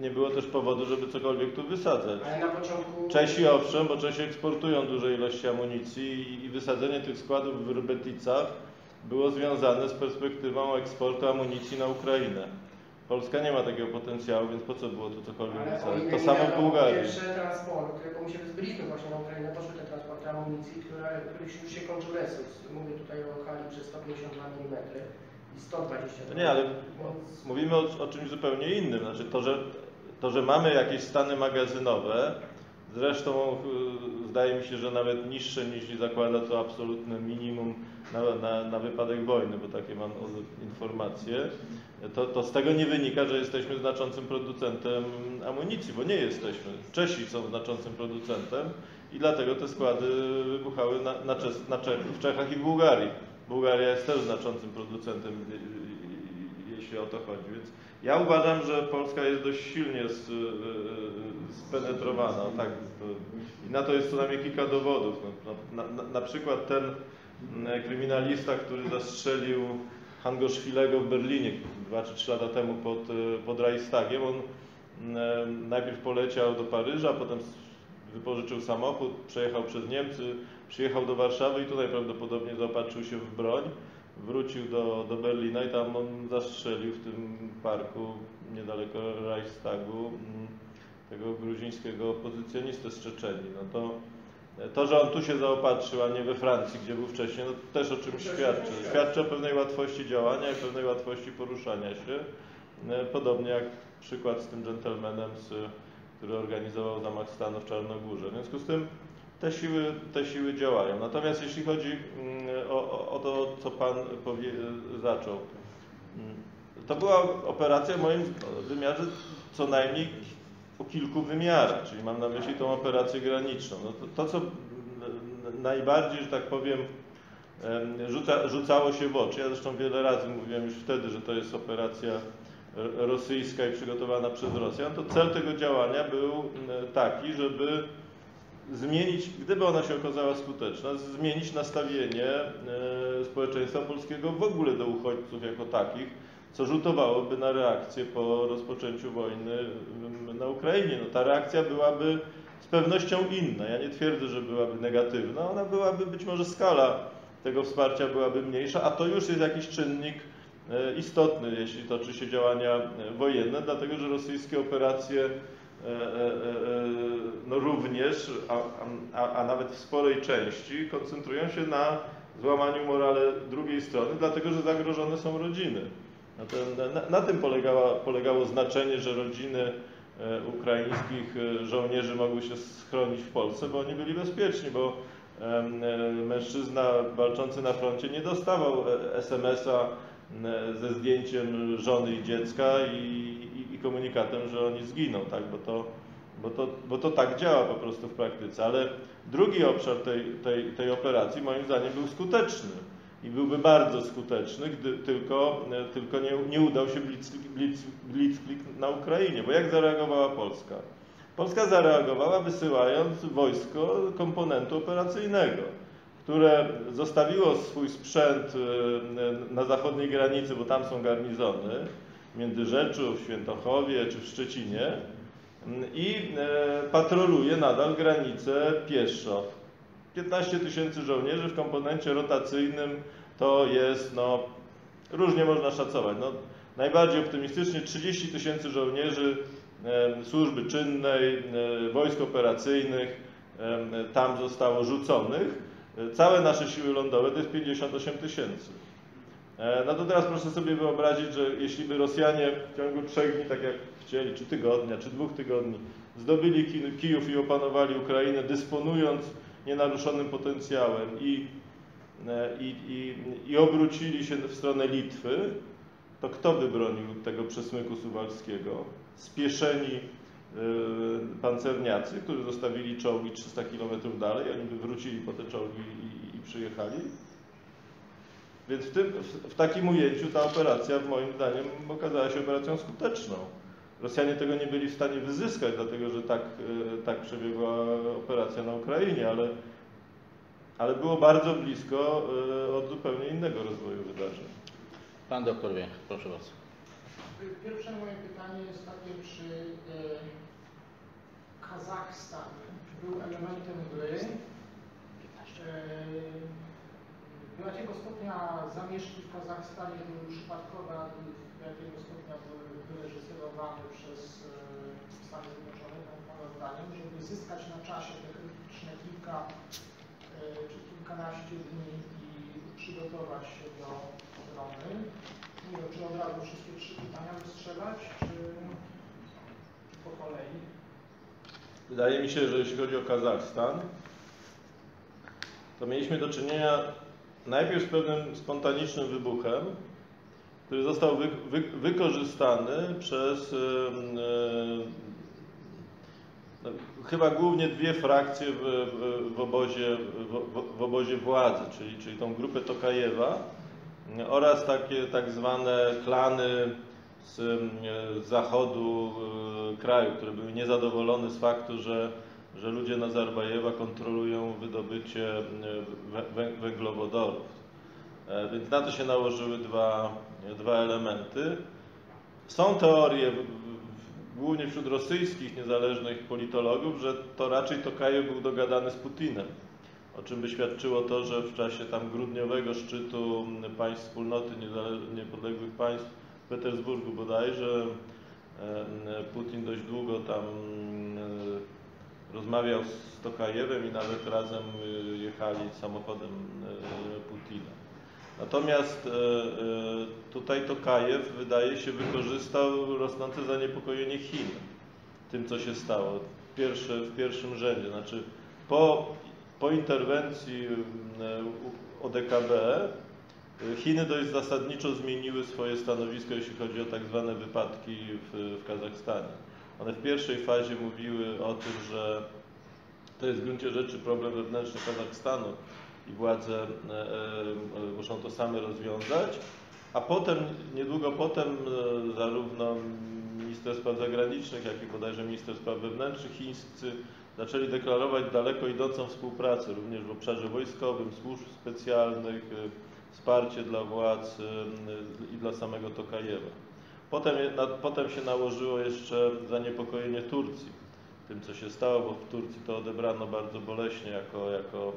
nie było też powodu, żeby cokolwiek tu wysadzać. Ale na początku... Czesi owszem, bo Czesi eksportują duże ilości amunicji i, wysadzenie tych składów w Rybeticach było związane z perspektywą eksportu amunicji na Ukrainę. Polska nie ma takiego potencjału, więc po co było tu cokolwiek Ale wysadzać? To samo w Bułgarii. Pierwsze transporty, bo my się wyzbyliśmy właśnie na Ukrainę, poszły te transporty amunicji, które, których już się kończył resurs. Mówię tutaj o hali przez 152 mm i 120 No nie, ale mówimy o, o czymś zupełnie innym. Znaczy to, że, to, że mamy jakieś stany magazynowe, zresztą zdaje mi się, że nawet niższe niż zakłada to absolutne minimum na, na, na wypadek wojny, bo takie mam informacje. to, to z tego nie wynika, że jesteśmy znaczącym producentem amunicji, bo nie jesteśmy. Czesi są znaczącym producentem i dlatego te składy wybuchały na, na, na Czech, w Czechach i w Bułgarii. Bułgaria jest też znaczącym producentem, y, y, jeśli o to chodzi. Więc ja uważam, że Polska jest dość silnie z, y, y, spenetrowana. Tak, I na to jest co najmniej kilka dowodów. No, no, na, na, na przykład ten mm, kryminalista, który zastrzelił Hangoszwilego w Berlinie dwa czy trzy lata temu pod, y, pod Reichstagiem. On mm, najpierw poleciał do Paryża, potem wypożyczył samochód, przejechał przez Niemcy, przyjechał do Warszawy i tutaj prawdopodobnie zaopatrzył się w broń. Wrócił do, do Berlina i tam on zastrzelił w tym parku niedaleko Reichstagu mm, tego gruzińskiego opozycjonistę z Czeczenii. No to, to, że on tu się zaopatrzył, a nie we Francji, gdzie był wcześniej, no to też o czymś świadczy. Świadczy o pewnej łatwości działania i pewnej łatwości poruszania się. E, Podobnie jak przykład z tym dżentelmenem, z, który organizował zamach stanu w Czarnogórze. W związku z tym te siły, te siły działają. Natomiast jeśli chodzi mm, o, o, to, co Pan powie, zaczął, mm, to była operacja w moim wymiarze co najmniej o kilku wymiarach, czyli mam na myśli tą operację graniczną. No to, to co najbardziej, że tak powiem, em, rzuca, rzucało się w oczy, ja zresztą wiele razy mówiłem już wtedy, że to jest operacja rosyjska i przygotowana przez Rosjan, to cel tego działania był mm, taki, żeby zmienić, gdyby ona się okazała skuteczna, zmienić nastawienie e, społeczeństwa polskiego w ogóle do uchodźców jako takich, co rzutowałoby na reakcję po rozpoczęciu wojny mm, na Ukrainie. No, ta reakcja byłaby z pewnością inna. Ja nie twierdzę, że byłaby negatywna, ona byłaby, być może skala tego wsparcia byłaby mniejsza, a to już jest jakiś czynnik istotny, jeśli toczy się działania e, wojenne, dlatego że rosyjskie operacje e, e, e, no również, a, a, a nawet w sporej części koncentrują się na złamaniu morale drugiej strony, dlatego że zagrożone są rodziny. Na, tym- na, na tym polegała, polegało znaczenie, że rodziny e, ukraińskich e, żołnierzy mogły się schronić w Polsce, bo oni byli bezpieczni, bo e, mężczyzna walczący na froncie nie dostawał e, SMS-a e, ze zdjęciem żony i dziecka i, i, i komunikatem, że oni zginą, tak? bo, to, bo, to, bo to tak działa po prostu w praktyce. Ale drugi obszar tej, tej, tej operacji moim zdaniem był skuteczny i byłby bardzo skuteczny, gdy tylko, tylko nie, nie udał się blitzkrieg, blitz, blitzkrieg na Ukrainie. Bo jak zareagowała Polska? Polska zareagowała wysyłając wojsko komponentu operacyjnego, które zostawiło swój sprzęt e, na zachodniej granicy, bo tam są garnizony, między Rzeczów, Świętochowie czy w Szczecinie m, i e, patroluje nadal granicę pieszo. 15 tysięcy żołnierzy w komponencie rotacyjnym to jest, no, różnie można szacować. No, najbardziej optymistycznie 30 tysięcy żołnierzy em, służby czynnej, e, wojsk operacyjnych tam zostało rzuconych. E, Całe nasze siły lądowe to jest 58 tysięcy. E, No to teraz proszę sobie wyobrazić, że jeśli by Rosjanie w ciągu trzech dni, tak jak chcieli, czy tygodnia, czy dwóch tygodni, zdobyli Ki- Kijów i opanowali Ukrainę, dysponując nienaruszonym potencjałem i, e, i, i, i obrócili się w stronę Litwy, to kto by bronił tego przesmyku suwalskiego? Spieszeni pancerniacy, którzy zostawili czołgi 300 km dalej, oni by wrócili po te czołgi i, i przyjechali? Więc w, tym, w, w takim ujęciu ta operacja, w moim zdaniem, okazała się operacją skuteczną. Rosjanie tego nie byli w stanie wyzyskać, dlatego że tak, e, tak przebiegła operacja na Ukrainie, ale, ale było bardzo blisko e, od zupełnie innego rozwoju wydarzeń. Pan doktor wie, proszę bardzo. Pierwsze moje pytanie jest takie, czy e, Kazachstan był elementem gry? E, do jakiego stopnia zamieszki w Kazachstanie były przypadkowe, a do jakiego stopnia były wyreżyserowane przez e, Stany Zjednoczone, Pana zdaniem, żeby zyskać na czasie te krytyczne kilka e, czy kilkanaście dni i przygotować się do obrony? Czy od razu wszystkie trzy pytania wystrzelać, czy, czy po kolei? Wydaje mi się, że jeśli chodzi o Kazachstan, to mieliśmy do czynienia najpierw z pewnym spontanicznym wybuchem, który został wy, wy, wykorzystany przez e, no, chyba głównie dwie frakcje w, w, w, obozie, w, w obozie władzy, czyli, czyli tą grupę Tokajewa oraz takie tak zwane klany z e, zachodu e, kraju, które były niezadowolone z faktu, że, że ludzie Nazarbajewa kontrolują wydobycie wę- węglowodorów. E, Więc na to się nałożyły dwa, dwa elementy. Są teorie, głównie wśród rosyjskich niezależnych politologów, że to raczej Tokajew był dogadany z Putinem, o czym by świadczyło to, że w czasie tam grudniowego szczytu państw wspólnoty niepodległych państw w Petersburgu bodajże e, Putin dość długo tam e, rozmawiał z Tokajewem i nawet razem e, jechali samochodem Putina. Natomiast tutaj Tokajew wydaje się wykorzystał rosnące zaniepokojenie Chin tym, co się stało pierwsze, w pierwszym rzędzie. Znaczy po, po interwencji u- ODKB e, Chiny dość zasadniczo zmieniły swoje stanowisko, jeśli chodzi o tak zwane wypadki w, w Kazachstanie. One w pierwszej fazie mówiły o tym, że to jest w gruncie rzeczy problem wewnętrzny Kazachstanu i władze e, e, muszą to same rozwiązać. A potem, niedługo potem, zarówno minister spraw zagranicznych, jak i bodajże minister spraw wewnętrznych chińscy zaczęli deklarować daleko idącą współpracę, również w obszarze wojskowym, służb specjalnych, e, wsparcie dla władz e, i dla samego Tokajewa. Potem, potem się nałożyło jeszcze zaniepokojenie Turcji tym, co się stało, bo w Turcji to odebrano bardzo boleśnie jako, jako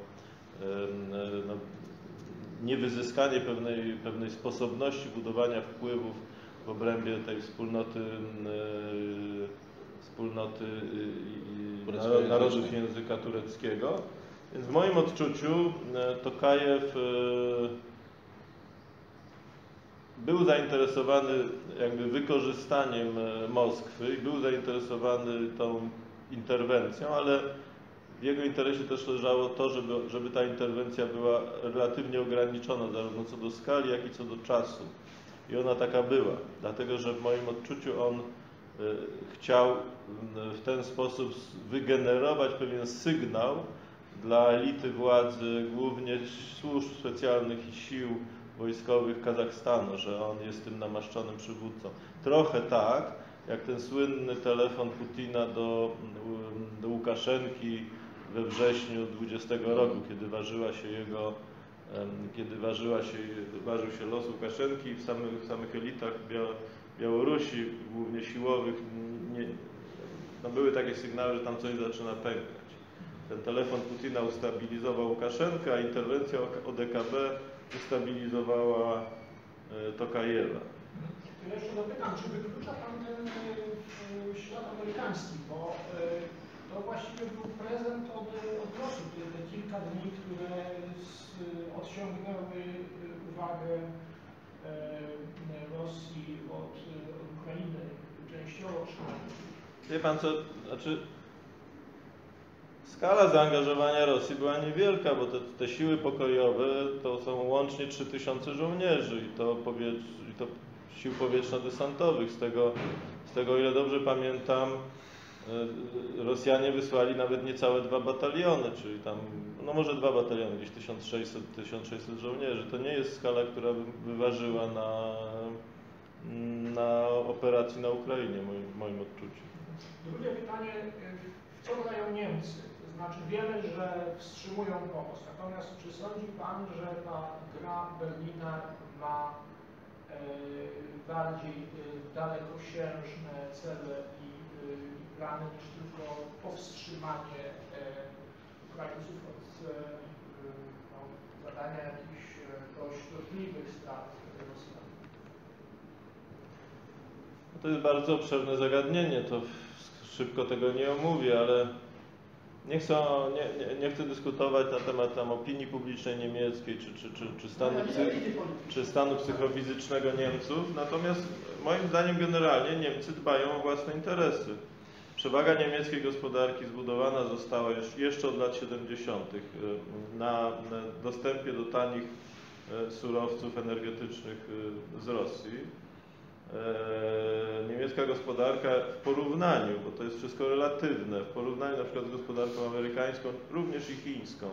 no, niewyzyskanie pewnej, pewnej sposobności budowania wpływów w obrębie tej wspólnoty, wspólnoty i- i Tureckojęzycznej. narodów języka tureckiego. Więc w moim odczuciu e, Tokajew e, był zainteresowany jakby wykorzystaniem e, Moskwy i był zainteresowany tą interwencją, ale w jego interesie też leżało to, żeby, żeby ta interwencja była relatywnie ograniczona zarówno co do skali, jak i co do czasu. I ona taka była, dlatego że w moim odczuciu on chciał m, w ten sposób wygenerować pewien sygnał dla elity władzy, głównie służb specjalnych i sił wojskowych Kazachstanu, że on jest tym namaszczonym przywódcą. Trochę tak, jak ten słynny telefon Putina do, do Łukaszenki we wrześniu 20 roku, kiedy ważyła się jego, kiedy ważyła się, ważył się los Łukaszenki w samych, w samych elitach Białorusi, głównie siłowych, nie, no były takie sygnały, że tam coś zaczyna pękać. Ten telefon Putina ustabilizował Łukaszenkę, a interwencja ODKB ustabilizowała e, Tokajewa. To jeszcze dopytam, czy wyklucza Pan ten e, ślad amerykański, bo e, to właściwie był prezent od, od Rosji, te, kilka dni, które z, odciągnęły uwagę Rosji od, Ukrainy, częściowo przynajmniej. Wie pan co, znaczy skala zaangażowania Rosji była niewielka, bo te, te siły pokojowe to są łącznie 3000 żołnierzy i to, powiedz, i to sił powietrzno-desantowych. Z tego, z tego, ile dobrze pamiętam, e, Rosjanie wysłali nawet niecałe dwa bataliony, czyli tam, no może dwa bataliony, gdzieś 1600, 1600 żołnierzy. To nie jest skala, która by wyważyła na, na operacji na Ukrainie, w moim, moim odczuciu. Drugie pytanie, e, w co grają Niemcy? To znaczy wiemy, że wstrzymują pomoc, natomiast czy sądzi Pan, że ta gra Berlina ma e, bardziej e, dalekosiężne cele e, i plany niż tylko powstrzymanie e, Ukraińców od e, e, no, zadania jakichś e, dość dotkliwych strat Rosjan? No To jest bardzo obszerne zagadnienie, to szybko tego nie omówię, ale nie chcę, nie, nie, nie chcę dyskutować na temat tam opinii publicznej niemieckiej czy, czy, czy, czy, stanu, psy, czy stanu psychofizycznego Niemców, natomiast moim zdaniem generalnie Niemcy dbają o własne interesy. Przewaga niemieckiej gospodarki zbudowana została jeszcze od lat 70. y, na, dostępie do tanich e, surowców energetycznych e, z Rosji. E, Niemiecka gospodarka w porównaniu, bo to jest wszystko relatywne, w porównaniu na przykład z gospodarką amerykańską, również i chińską,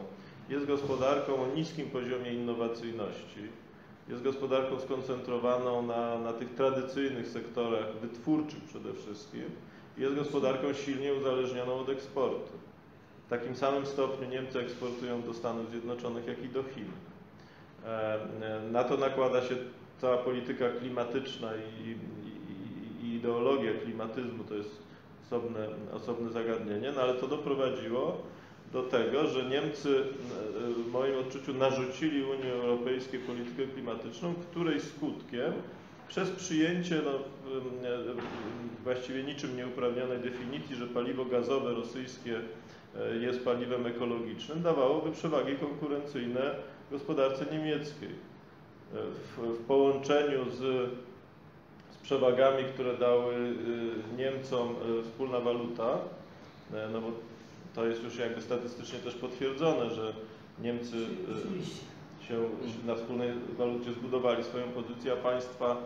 jest gospodarką o niskim poziomie innowacyjności, jest gospodarką skoncentrowaną na, na tych tradycyjnych sektorach wytwórczych przede wszystkim, jest gospodarką silnie uzależnioną od eksportu. W takim samym stopniu Niemcy eksportują do Stanów Zjednoczonych, jak i do Chin. E, e, Na to nakłada się cała polityka klimatyczna i, i, i ideologia klimatyzmu, to jest osobne, osobne zagadnienie, no ale to doprowadziło do tego, że Niemcy e, w moim odczuciu narzucili Unii Europejskiej politykę klimatyczną, której skutkiem przez przyjęcie no, właściwie niczym nieuprawnionej definicji, że paliwo gazowe rosyjskie e, jest paliwem ekologicznym, dawałoby przewagi konkurencyjne gospodarce niemieckiej. E, W, w połączeniu z, z przewagami, które dały y, Niemcom wspólna waluta, e, no bo to jest już jakby statystycznie też potwierdzone, że Niemcy się na wspólnej walucie zbudowali swoją pozycję, a państwa,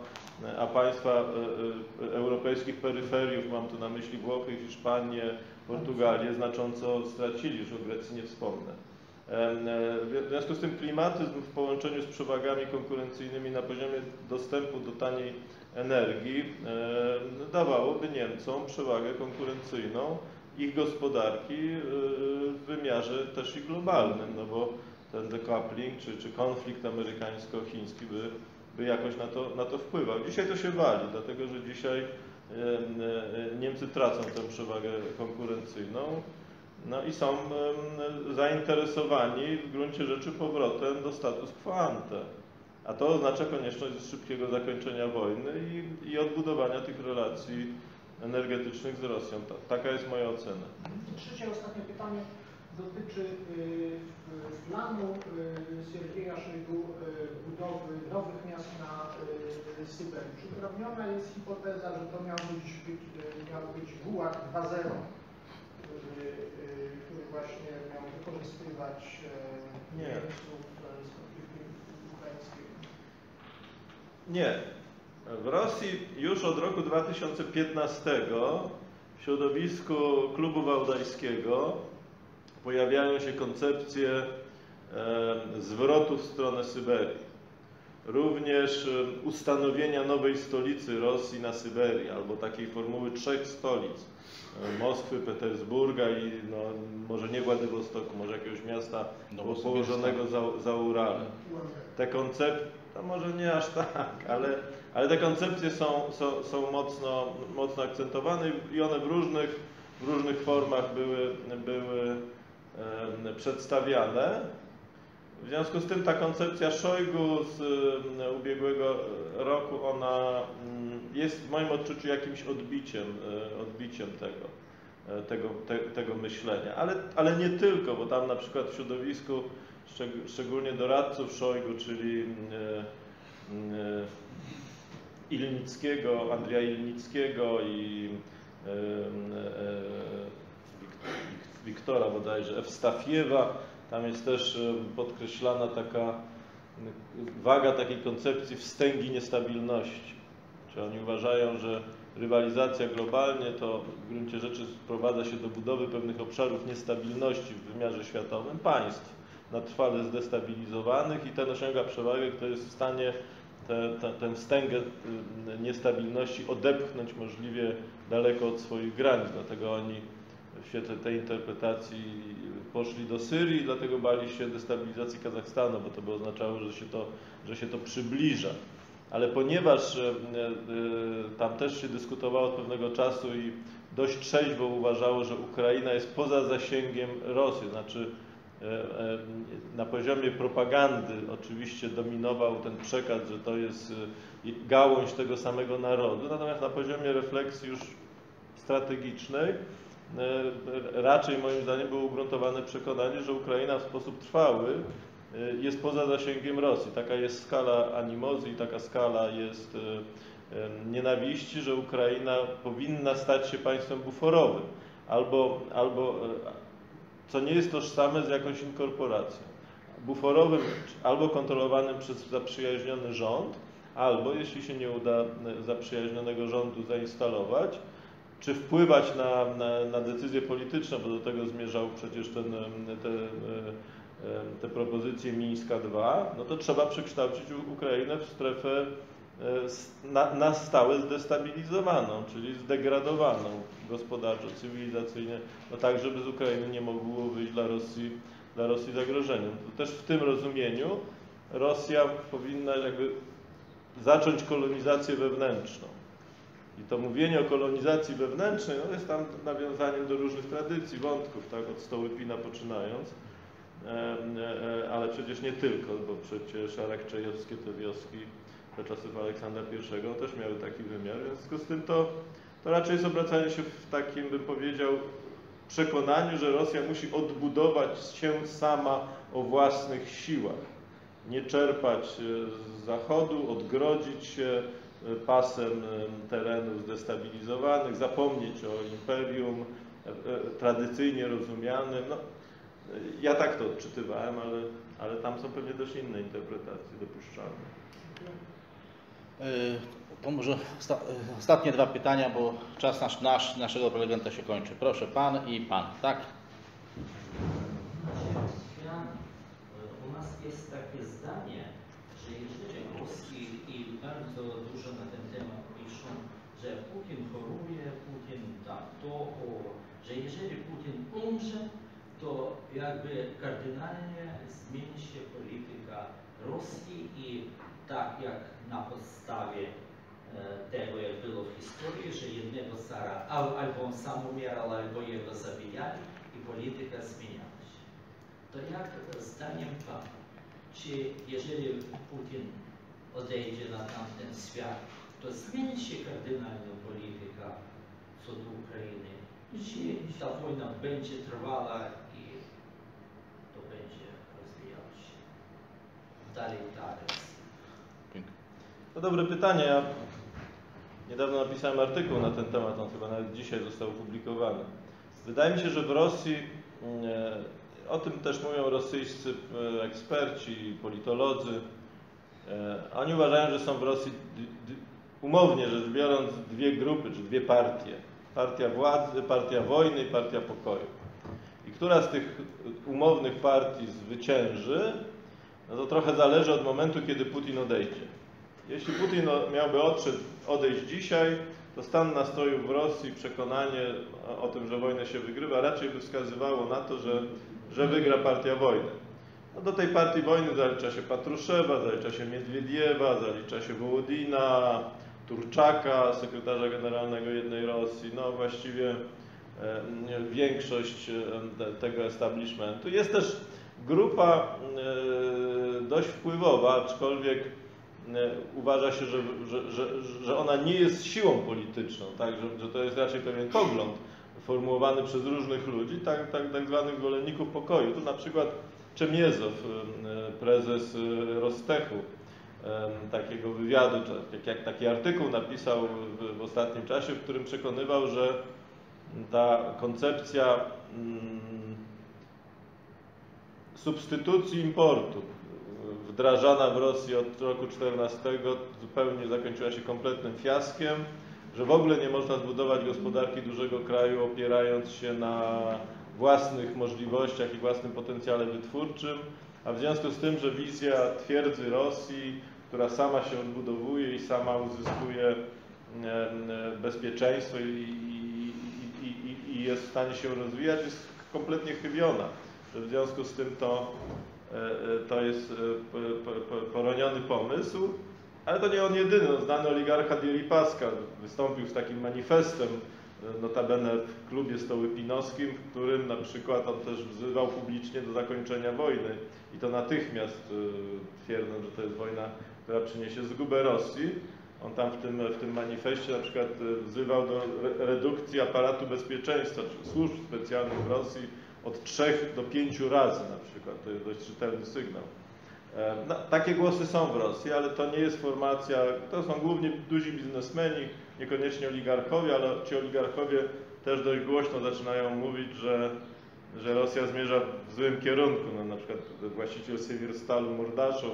a państwa e, e, europejskich peryferiów, mam tu na myśli Włochy, Hiszpanię, Portugalię, znacząco stracili, już o Grecji nie wspomnę. E, W związku z tym klimatyzm w połączeniu z przewagami konkurencyjnymi na poziomie dostępu do taniej energii dawałoby Niemcom przewagę konkurencyjną ich gospodarki w wymiarze też i globalnym, no bo ten decoupling czy, czy konflikt amerykańsko-chiński by, by jakoś na to, na to wpływał. Dzisiaj to się wali, dlatego że dzisiaj e, Niemcy tracą tę przewagę konkurencyjną no i są zainteresowani w gruncie rzeczy powrotem do status quo ante. A to oznacza konieczność szybkiego zakończenia wojny i, i odbudowania tych relacji energetycznych z Rosją. Ta, taka jest moja ocena. Trzecie, ostatnie pytanie dotyczy y, planu y, Siergieja Szojgu y, budowy nowych miast na y, Syberii. Uprawniona jest hipoteza, że to miał być, y, miał być Gułag 2.0, który, y, właśnie miał wykorzystywać y, Nie. Niemców y, z konfliktu ukraińskiego? Nie. W Rosji już od roku 2015 w środowisku klubu wałdajskiego pojawiają się koncepcje e, zwrotu w stronę Syberii. Również e, ustanowienia nowej stolicy Rosji na Syberii, albo takiej formuły trzech stolic. e, Moskwy, Petersburga i no, może nie Władywostoku, może jakiegoś miasta Nowosybirska. położonego za, za Uralem te koncepcje, no może nie aż tak, ale, ale te koncepcje są, są, są mocno, mocno akcentowane i one w różnych, w różnych formach były, były przedstawiane. W związku z tym ta koncepcja Szojgu z ubiegłego roku, ona mm, jest w moim odczuciu jakimś odbiciem, e, odbiciem tego, e, tego, te, tego myślenia. Ale, ale nie tylko, bo tam na przykład w środowisku szczeg- szczególnie doradców Szojgu, czyli e, e, Ilnickiego, Andrzeja Ilnickiego i Wiktora bodajże Ewstafiewa. Tam jest też e, podkreślana taka waga takiej koncepcji wstęgi niestabilności. Czy oni uważają, że rywalizacja globalnie to w gruncie rzeczy sprowadza się do budowy pewnych obszarów niestabilności w wymiarze światowym państw na trwale zdestabilizowanych i ten osiąga przewagę, kto jest w stanie tę te, tę wstęgę niestabilności odepchnąć możliwie daleko od swoich granic. Dlatego oni w świetle tej interpretacji poszli do Syrii, dlatego bali się destabilizacji Kazachstanu, bo to by oznaczało, że się to, że się to przybliża. Ale ponieważ e, e, tam też się dyskutowało od pewnego czasu i dość trzeźwo uważało, że Ukraina jest poza zasięgiem Rosji, znaczy e, na poziomie propagandy oczywiście dominował ten przekaz, że to jest gałąź tego samego narodu, natomiast na poziomie refleksji już strategicznej raczej moim zdaniem było ugruntowane przekonanie, że Ukraina w sposób trwały e, jest poza zasięgiem Rosji. Taka jest skala animozji, taka skala jest e, e, nienawiści, że Ukraina powinna stać się państwem buforowym albo, albo e, co nie jest tożsame z jakąś inkorporacją. buforowym albo kontrolowanym przez zaprzyjaźniony rząd, albo jeśli się nie uda e, zaprzyjaźnionego rządu zainstalować, czy wpływać na, na, na decyzje polityczne, bo do tego zmierzał przecież ten, te, te propozycje Mińska II, no to trzeba przekształcić Ukrainę w strefę e, na, na stałe zdestabilizowaną, czyli zdegradowaną gospodarczo, cywilizacyjnie, no tak, żeby z Ukrainy nie mogło wyjść dla Rosji, dla Rosji zagrożeniem. To też w tym rozumieniu Rosja powinna jakby zacząć kolonizację wewnętrzną. I to mówienie o kolonizacji wewnętrznej no jest tam nawiązaniem do różnych tradycji, wątków, tak, od Stołypina poczynając, e, e, ale przecież nie tylko, bo przecież arakczejowskie te wioski za czasów Aleksandra I też miały taki wymiar. W związku z tym to, to raczej jest obracanie się w takim, bym powiedział, przekonaniu, że Rosja musi odbudować się sama o własnych siłach. Nie czerpać e, z zachodu, odgrodzić się pasem e, terenów zdestabilizowanych, zapomnieć o imperium e, e, tradycyjnie rozumianym. No, ja tak to odczytywałem, ale, ale tam są pewnie też inne interpretacje dopuszczalne. Y, To może osta- y, ostatnie dwa pytania, bo czas nasz, nasz, naszego prelegenta się kończy. Proszę, pan i pan, tak? Znaczy, ja, e, u nas jest takie zdanie, że jeżeli Ruski i bardzo dużo na ten temat piszą, że Putin choruje, Putin tak to, o, że jeżeli Putin umrze, to jakby kardynalnie zmieni się polityka Rosji i tak jak na podstawie e, tego, jak było w historii, że jednego cara al- albo on sam umierał, albo jego zabijali i polityka zmieniała się. To jak zdaniem Pana, czy jeżeli Putin odejdzie na tamten świat, to zmieni się kardynalnie polityka co do Ukrainy? Czy ta wojna będzie trwała i to będzie rozwijało się dalej tak? No dobre pytanie. Ja niedawno napisałem artykuł na ten temat, on chyba nawet dzisiaj został opublikowany. Wydaje mi się, że w Rosji, e, o tym też mówią rosyjscy e, eksperci, politolodzy, e, oni uważają, że są w Rosji, umownie rzecz biorąc, dwie grupy, czy dwie partie. Partia władzy, partia wojny i partia pokoju. I która z tych umownych partii zwycięży, no to trochę zależy od momentu, kiedy Putin odejdzie. Jeśli Putin miałby odejść dzisiaj, to stan nastrojów w Rosji, przekonanie o- tym, że wojnę się wygrywa, raczej by wskazywało na to, że, że wygra partia wojny. No do tej partii wojny zalicza się Patruszewa, zalicza się Miedwiediewa, zalicza się Wołodina, Turczaka, sekretarza generalnego jednej Rosji, no właściwie e, większość e, te- tego establishmentu. Jest też grupa e, dość wpływowa, aczkolwiek e, uważa się, że, że, że, że ona nie jest siłą polityczną, tak? że, że to jest raczej pewien pogląd formułowany przez różnych ludzi, tak, tak, tak zwanych zwolenników pokoju. Tu na przykład Czemiezow, e, prezes Rostechu, takiego wywiadu, jak, jak taki artykuł napisał w, w ostatnim czasie, w którym przekonywał, że ta koncepcja mm, substytucji importu wdrażana w Rosji od roku 14 zupełnie zakończyła się kompletnym fiaskiem, że w ogóle nie można zbudować gospodarki dużego kraju opierając się na własnych możliwościach i własnym potencjale wytwórczym, a w związku z tym, że wizja twierdzy Rosji, która sama się odbudowuje i sama uzyskuje bezpieczeństwo i, i, i, i jest w stanie się rozwijać, jest kompletnie chybiona. W związku z tym to, e, e, to jest e, poroniony pomysł, ale to nie on jedyny. No, znany oligarcha Deripaska wystąpił z takim manifestem, notabene w klubie stołypinowskim, w którym na przykład on też wzywał publicznie do zakończenia wojny i to natychmiast twierdząc, że to jest wojna, która przyniesie zgubę Rosji. On tam w tym, w tym manifestie na przykład wzywał do re- redukcji aparatu bezpieczeństwa, służb specjalnych w Rosji od trzech do pięciu razy na przykład. To jest dość czytelny sygnał. E, No, takie głosy są w Rosji, ale to nie jest formacja, to są głównie duzi biznesmeni, niekoniecznie oligarchowie, ale ci oligarchowie też dość głośno zaczynają mówić, że że Rosja zmierza w złym kierunku. No, na przykład właściciel Sywirstalu Mordaszow,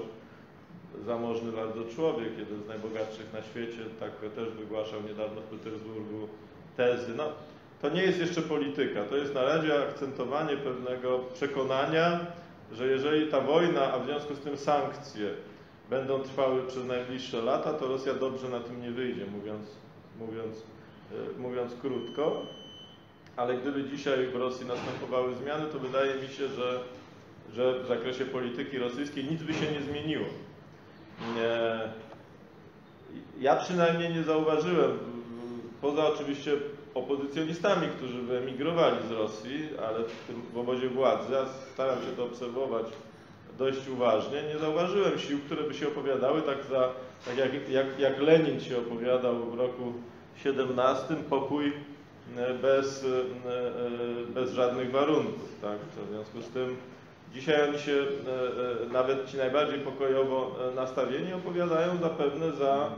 zamożny bardzo człowiek, jeden z najbogatszych na świecie, tak też wygłaszał niedawno w Petersburgu tezy. No, to nie jest jeszcze polityka, to jest na razie akcentowanie pewnego przekonania, że jeżeli ta wojna, a w związku z tym sankcje będą trwały przez najbliższe lata, to Rosja dobrze na tym nie wyjdzie, mówiąc, mówiąc, e, mówiąc krótko. Ale gdyby dzisiaj w Rosji następowały zmiany, to wydaje mi się, że, że w zakresie polityki rosyjskiej nic by się nie zmieniło. Nie, ja przynajmniej nie zauważyłem, poza oczywiście opozycjonistami, którzy wyemigrowali z Rosji, ale w tym w obozie władzy, a staram się to obserwować dość uważnie, nie zauważyłem sił, które by się opowiadały tak za, tak jak, jak, jak Lenin się opowiadał w roku 17, pokój e, bez, e, e, bez żadnych warunków. Tak? W związku z tym dzisiaj oni się, nawet ci najbardziej pokojowo nastawieni, opowiadają zapewne za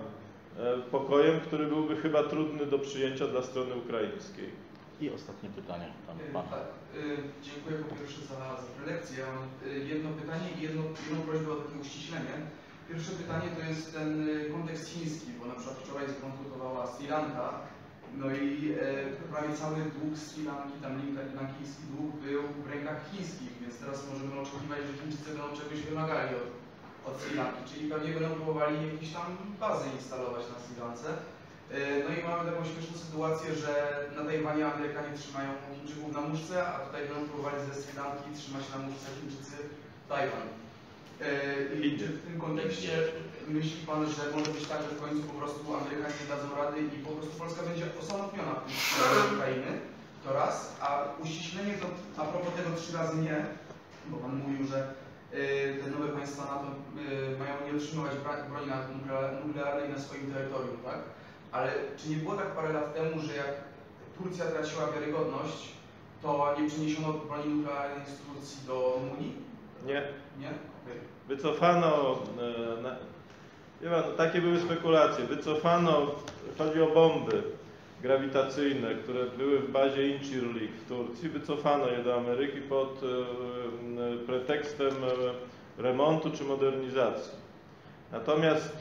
pokojem, który byłby chyba trudny do przyjęcia dla strony ukraińskiej. I ostatnie pytanie, tam pan. Tak, y, dziękuję po pierwsze za, za prelekcję. Ja mam jedno pytanie i jedno, jedną prośbę o takie uściślenie. Pierwsze pytanie to jest ten kontekst chiński, bo na przykład wczoraj zbankrutowała Sri Lanka, no i e, prawie cały dług Sri Lanki, tam lankijski dług był w rękach chińskich, więc teraz możemy oczekiwać, że Chińczycy będą czegoś wymagali od, od Sri Lanki, czyli pewnie będą próbowali jakieś tam bazy instalować na Sri Lance. E, No i mamy taką śmieszną sytuację, że na Tajwanie Amerykanie trzymają Chińczyków na muszce, a tutaj będą próbowali ze Sri Lanki trzymać na muszce Chińczycy Tajwan. E, I czy w tym kontekście myśli Pan, że może być tak, że w końcu po prostu Amerykanie nie dadzą rady i po prostu Polska będzie osamotniona w tym Ukrainy? To raz. A uściślenie to a propos tego trzy razy nie, bo Pan mówił, że te nowe państwa NATO e, mają nie otrzymywać broni nuklearnej na swoim terytorium, tak? Ale czy nie było tak parę lat temu, że jak Turcja traciła wiarygodność, to nie przeniesiono broni nuklearnej z Turcji do Rumunii? Nie, Nie? Okej. wycofano, e, na, wie pan, takie były spekulacje, wycofano, chodzi o bomby grawitacyjne, które były w bazie Incirlik w Turcji, wycofano je do Ameryki pod e, e, pretekstem e, remontu czy modernizacji. Natomiast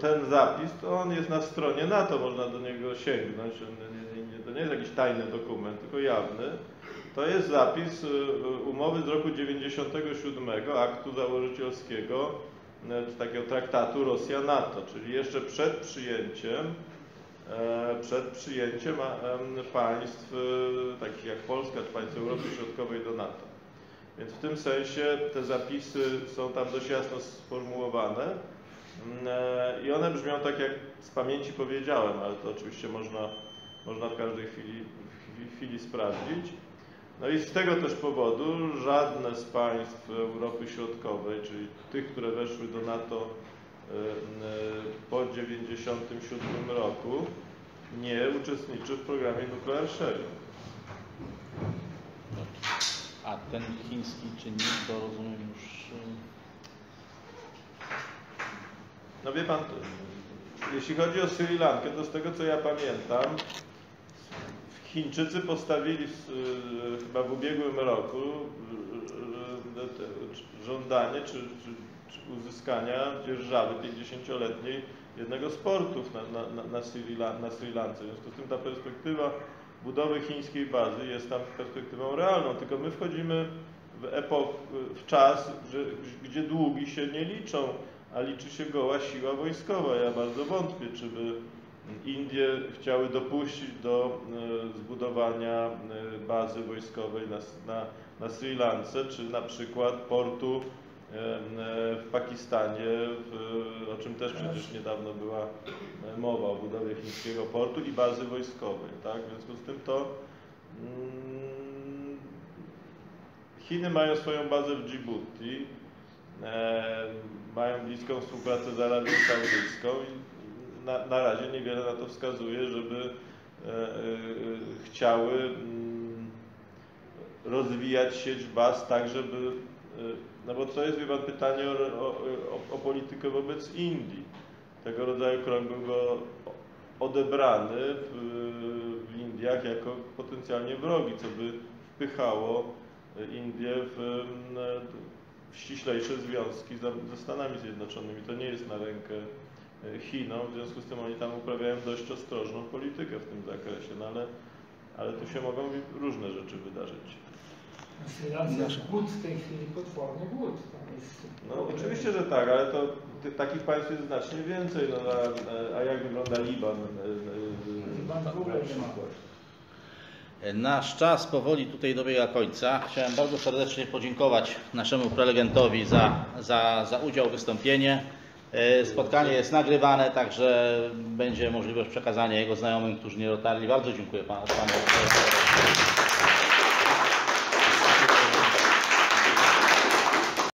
ten zapis, to on jest na stronie NATO, można do niego sięgnąć. Nie, nie, nie, to nie jest jakiś tajny dokument, tylko jawny. To jest zapis umowy z roku 97, aktu założycielskiego takiego traktatu Rosja-NATO, czyli jeszcze przed przyjęciem, przed przyjęciem państw y, takich jak Polska czy państw Europy Środkowej do NATO. Więc w tym sensie te zapisy są tam dość jasno sformułowane Mm, e, i one brzmią tak, jak z pamięci powiedziałem, ale to oczywiście można, można w każdej chwili, w chwili sprawdzić. No i z tego też powodu żadne z państw Europy Środkowej, czyli tych, które weszły do NATO e, e, po 1997 roku, nie uczestniczy w programie Nuclear Sharing. A ten chiński czynnik to rozumiem już. y, No wie pan, jeśli chodzi o Sri Lankę, to z tego co ja pamiętam, Chińczycy postawili w, y, chyba w ubiegłym roku y, y, żądanie czy, czy uzyskania dzierżawy 50-letniej jednego z portów na, na, na, Sri, na Sri Lance. W związku z tym ta perspektywa budowy chińskiej bazy jest tam perspektywą realną, tylko my wchodzimy w epok, w czas, że, gdzie długi się nie liczą, a liczy się goła siła wojskowa. Ja bardzo wątpię, czy by Indie chciały dopuścić do e, zbudowania e, bazy wojskowej na, na, na Sri Lance, czy na przykład portu w Pakistanie, w, o czym też przecież niedawno była mowa o budowie chińskiego portu i bazy wojskowej. Tak? W związku z tym to mm, Chiny mają swoją bazę w Djibouti, e, mają bliską współpracę z Arabią Saudyjską i na, na razie niewiele na to wskazuje, żeby e, e, chciały mm, rozwijać sieć baz tak, żeby, no bo to jest chyba pytanie o, o, o, politykę wobec Indii. Tego rodzaju krok był go odebrany w, w Indiach jako potencjalnie wrogi, co by wpychało Indie w, w ściślejsze związki ze Stanami Zjednoczonymi. To nie jest na rękę Chinom, w związku z tym oni tam uprawiają dość ostrożną politykę w tym zakresie, no ale, ale tu się mogą różne rzeczy wydarzyć. Jest głód w tej chwili, potworny głód. No oczywiście, że tak, ale to ty, takich państw jest znacznie więcej. No, a, a jak wygląda Liban? e, e, Liban w ogóle nie ma. Nasz czas powoli tutaj dobiega końca. Chciałem bardzo serdecznie podziękować naszemu prelegentowi za, za, za udział w wystąpienie. Spotkanie jest nagrywane, także będzie możliwość przekazania jego znajomym, którzy nie dotarli. Bardzo dziękuję panu. panu.